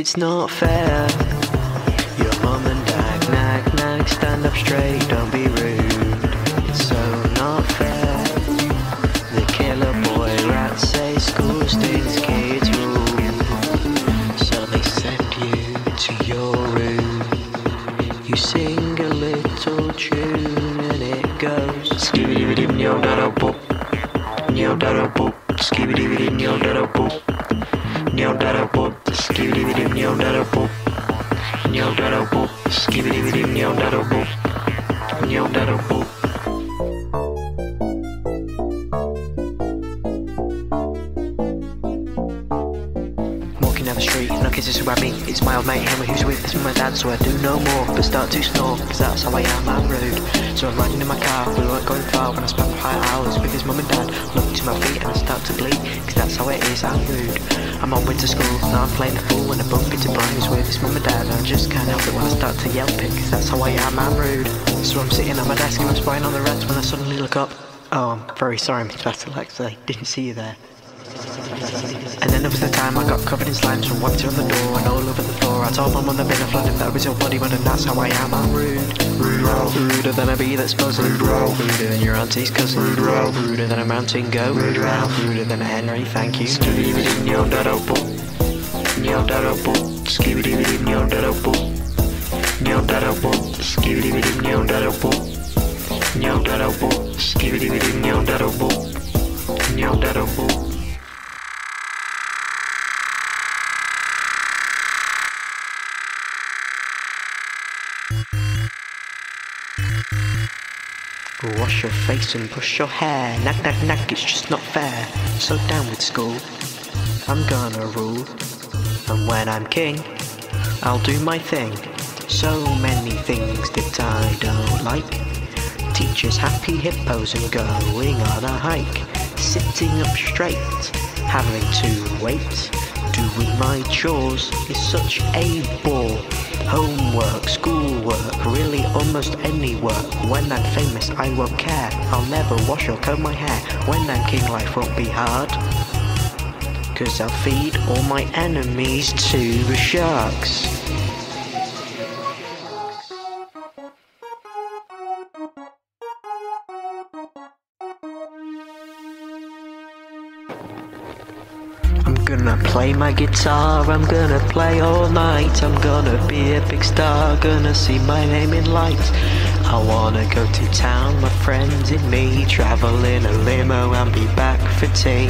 It's not fair. Your mum and dad nag nag, stand up straight, don't be rude. Mate Henry who's with this my dad, so I do no more but start to snore, cause that's how I am, I'm rude. So I'm riding in my car, we weren't going far when I spent high hours with his mum and dad. Look to my feet and I start to bleed, cause that's how it is, I'm rude. I'm on winter school, now I'm playing the fool when I bump into Brian who's with his mum and dad. And I just can't help it when I start to yelp it, cause that's how I am, I'm rude. So I'm sitting at my desk and I'm spying on the rats when I suddenly look up. Oh, I'm very sorry, Mr. Alexa, didn't see you there. And then there was the time I got covered in slimes from wiped on the door and all over the floor. I told my mum I'd been a flood if that was your body, but that's how I am. I'm rude. Rude, Ralph. Ruder than a bee that's buzzing. Rude, Ralph. Ruder than your auntie's cousin. Rude, Ralph. Ruder than a mountain goat. Rude, Ralph. Ruder than a Henry, thank you. Skibidi nyo da da boop. Nyo da da Wash your face and brush your hair. Knack, knack, knack, it's just not fair. So down with school. I'm gonna rule. And when I'm king, I'll do my thing. So many things that I don't like. Teachers happy hippos and going on a hike. Sitting up straight, having to wait. Doing my chores is such a bore. Homework, schoolwork, really almost any work. When I'm famous, I won't care. I'll never wash or comb my hair. When I'm king, life won't be hard. Cause I'll feed all my enemies to the sharks. Gonna play my guitar, I'm gonna play all night. I'm gonna be a big star, gonna see my name in lights. I wanna go to town, my friends and me. Travel in a limo and be back for tea.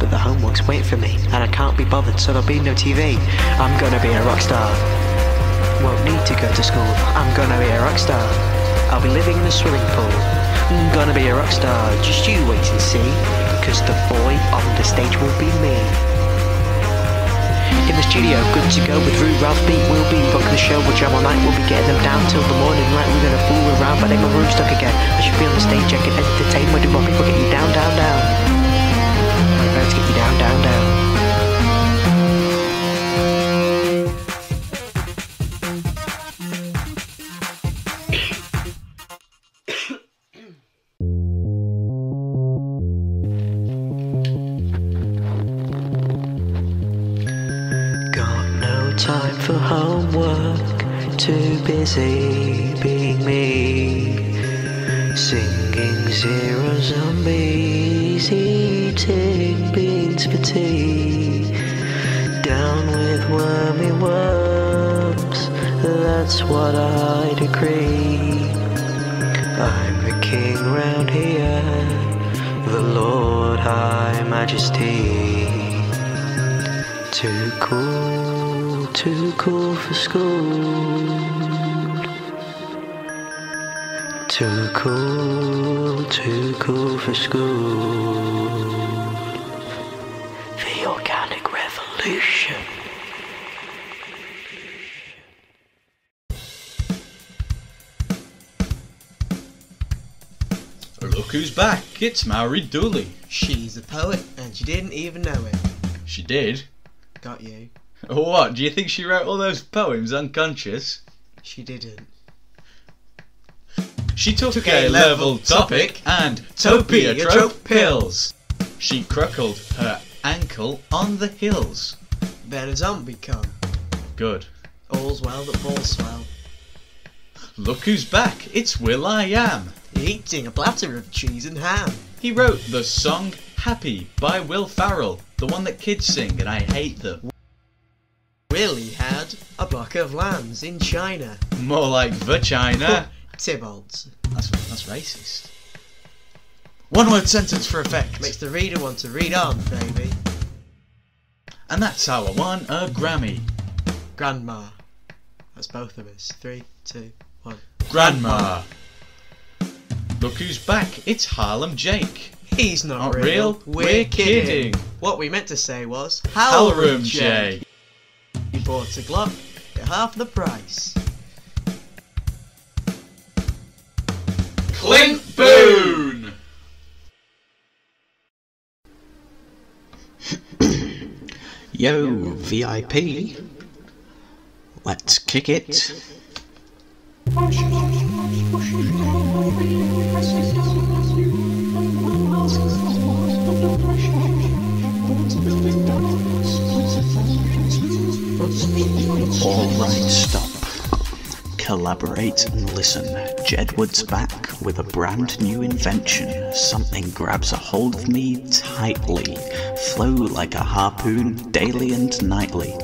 But the homework's waiting for me, and I can't be bothered, so there'll be no TV. I'm gonna be a rock star. Won't need to go to school, I'm gonna be a rock star. I'll be living in a swimming pool. I'm gonna be a rock star, just you wait and see. Cause the boy on the stage will be me. In the studio, good to go with Rude Ralph Beat will be Book the show, we'll jam all night, we'll be getting them down till the morning light. We're gonna fool around, but then my room stuck again. I should be on the stage, I can entertain, where do more people get you down, down, down? My parents get you down, down, down. What I decree. I'm the king round here, the Lord High Majesty. Too cool, too cool for school. Too cool, too cool for school. It's Maori Dooley. She's a poet, and she didn't even know it. She did. Got you. Oh, what? Do you think she wrote all those poems unconscious? She didn't. She took, a level topic and topia trope pills. She cruckled her ankle on the hills. Then a zombie come. Good. All's well that falls well. Look who's back. It's Will I Am. Eating a platter of cheese and ham. He wrote the song Happy by Will Farrell, the one that kids sing, and I hate them. Willie had a block of lambs in China. More like vagina. Tybalt. That's, that's racist. One word sentence for effect. Makes the reader want to read on, baby. And that's how I won a Grammy. Grandma. That's both of us. Three, two, one. Grandma. Look who's back. It's Harlem Jake. He's not, Not real. real? We're kidding. What we meant to say was Harlem Jake. He bought a Glock at half the price. Clint Boone. Yo, VIP. Let's kick it. Alright, stop. Collaborate and listen. Jedward's back with a brand new invention. Something grabs a hold of me tightly. Flow like a harpoon daily and nightly.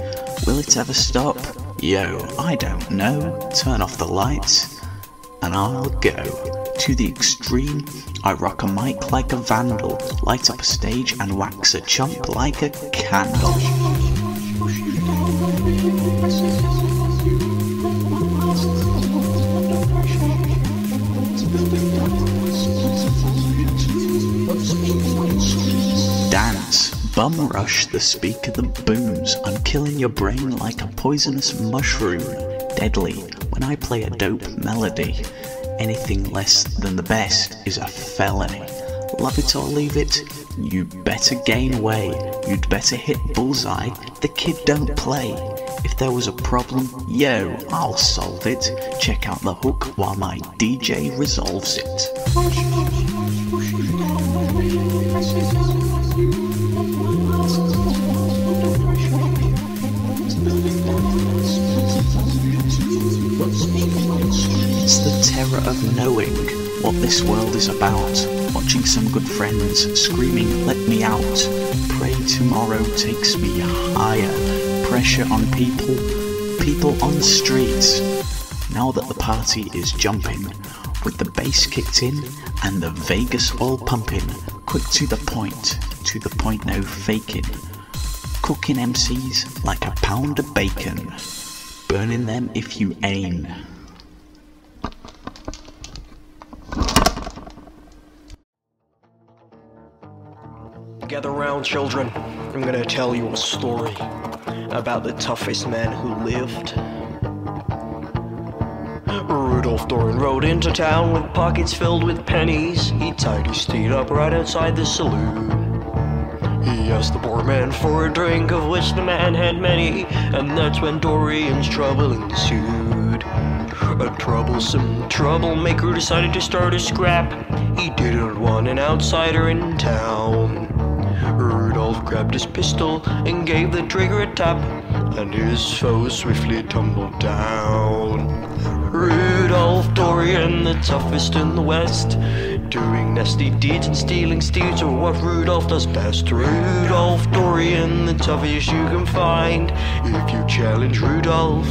Will it ever stop? Yo, I don't know. Turn off the lights and I'll go. To the extreme, I rock a mic like a vandal, light up a stage and wax a chump like a candle. Bum rush the speaker that booms. I'm killing your brain like a poisonous mushroom. Deadly when I play a dope melody. Anything less than the best is a felony. Love it or leave it, you better gain weight. You'd better hit bullseye, the kid don't play. If there was a problem, yo, I'll solve it. Check out the hook while my DJ resolves it. Of knowing what this world is about. Watching some good friends screaming, let me out. Pray tomorrow takes me higher. Pressure on people, people on streets. Now that the party is jumping, with the bass kicked in and the Vegas all pumping, quick to the point, to the point no faking. Cooking MCs like a pound of bacon, burning them if you aim. Gather round, children. I'm gonna tell you a story about the toughest man who lived. Rudolph Doran rode into town with pockets filled with pennies. He tied his steed up right outside the saloon. He asked the poor man for a drink, of which the man had many, and that's when Dorian's trouble ensued. A troublesome troublemaker decided to start a scrap. He didn't want an outsider in town. Rudolph grabbed his pistol and gave the trigger a tap, and his foe swiftly tumbled down. Rudolph Dorian, the toughest in the West, doing nasty deeds and stealing steeds are what Rudolph does best. Rudolph Dorian, the toughest you can find. If you challenge Rudolph,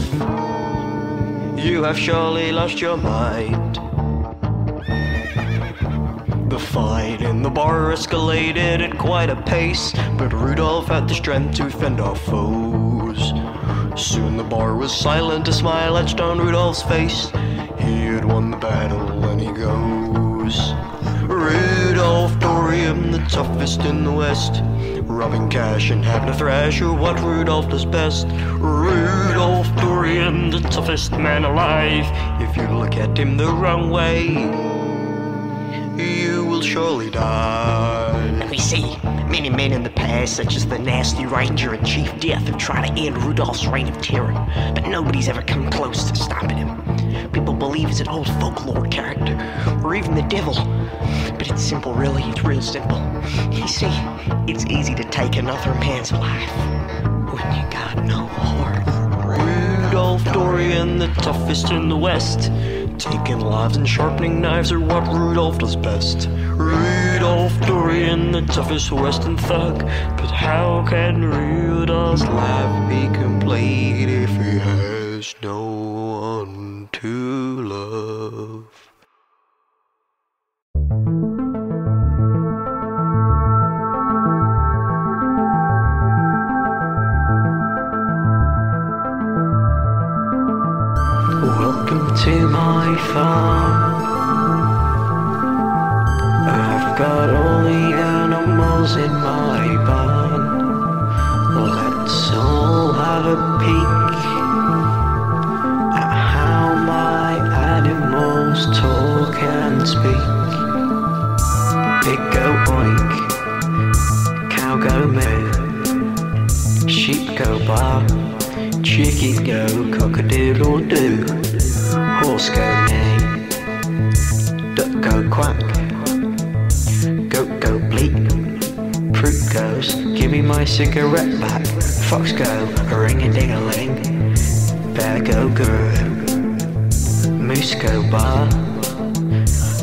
you have surely lost your mind. The fight in the bar escalated at quite a pace, but Rudolph had the strength to fend off foes. Soon the bar was silent, a smile etched on Rudolph's face. He had won the battle, and he goes. Rudolph Dorian, the toughest in the West. Robbing cash and having a thrash are what Rudolph does best. Rudolph Dorian, the toughest man alive. If you look at him the wrong way, you surely die. We see many men in the past, such as the Nasty Ranger and Chief Death, have tried to end Rudolph's reign of terror, but nobody's ever come close to stopping him. People believe he's an old folklore character, or even the devil. But it's simple, really, it's real simple. You see, it's easy to take another man's life when you got no heart. Rudolph Dorian, the toughest in the West. Taking lives and sharpening knives are what Rudolph does best. Rudolph Dorian, the toughest Western thug. But how can Rudolph's life be complete if he has no one to love? In my barn. Let's all have a peek at how my animals talk and speak. Pig go oink, cow go moo, sheep go bark. Chicken go cock-a-doodle doo, horse go neigh, duck go quack, give me my cigarette back, fox go ring-a-ding-a-ling, bear go grr, moose go bar,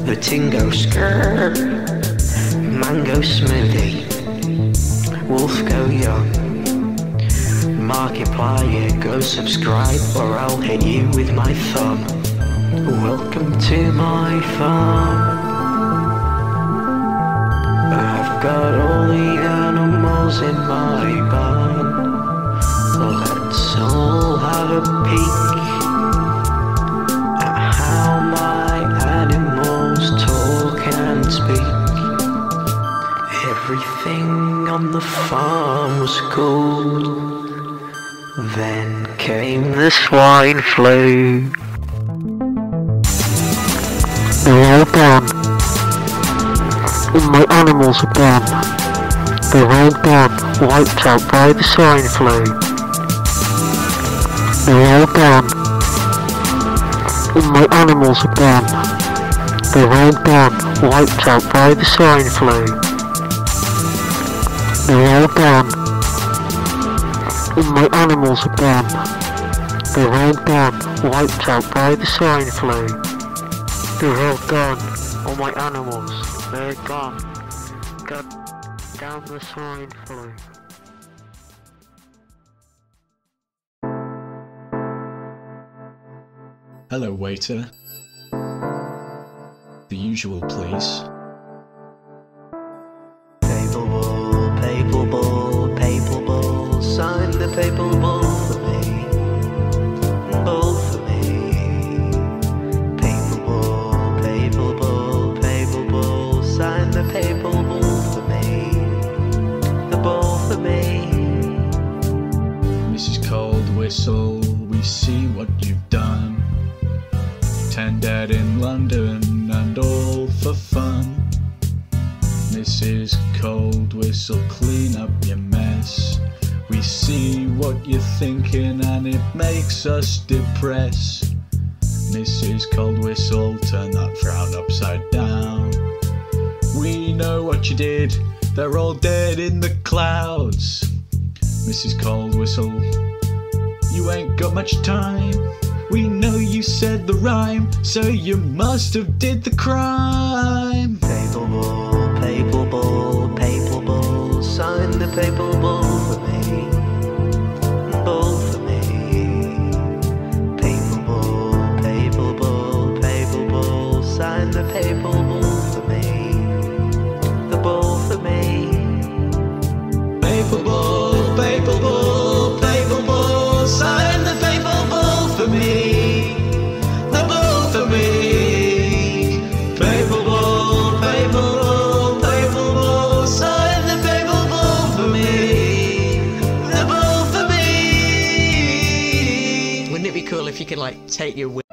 the ting go skrr, mango smoothie, wolf go young. Markiplier, go subscribe or I'll hit you with my thumb. Welcome to my farm. Got all the animals in my barn. Let's all have a peek at how my animals talk and speak. Everything on the farm was cool. Then came the swine flu. They're all my animals are gone. They're all gone, wiped out by the swine flu. They're all gone. All my animals are gone. They're all gone, wiped out by the swine flu. They're all gone. All my animals are gone. They're all gone, wiped out by the swine flu. They're all gone. All my animals, they're gone. God damn the swine flu. Hello, waiter. The usual, please. Much time. We know you said the rhyme, so you must have did the crime. Papal bull, papal bull, papal bull, sign the papal bull you could like take your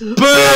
Boom!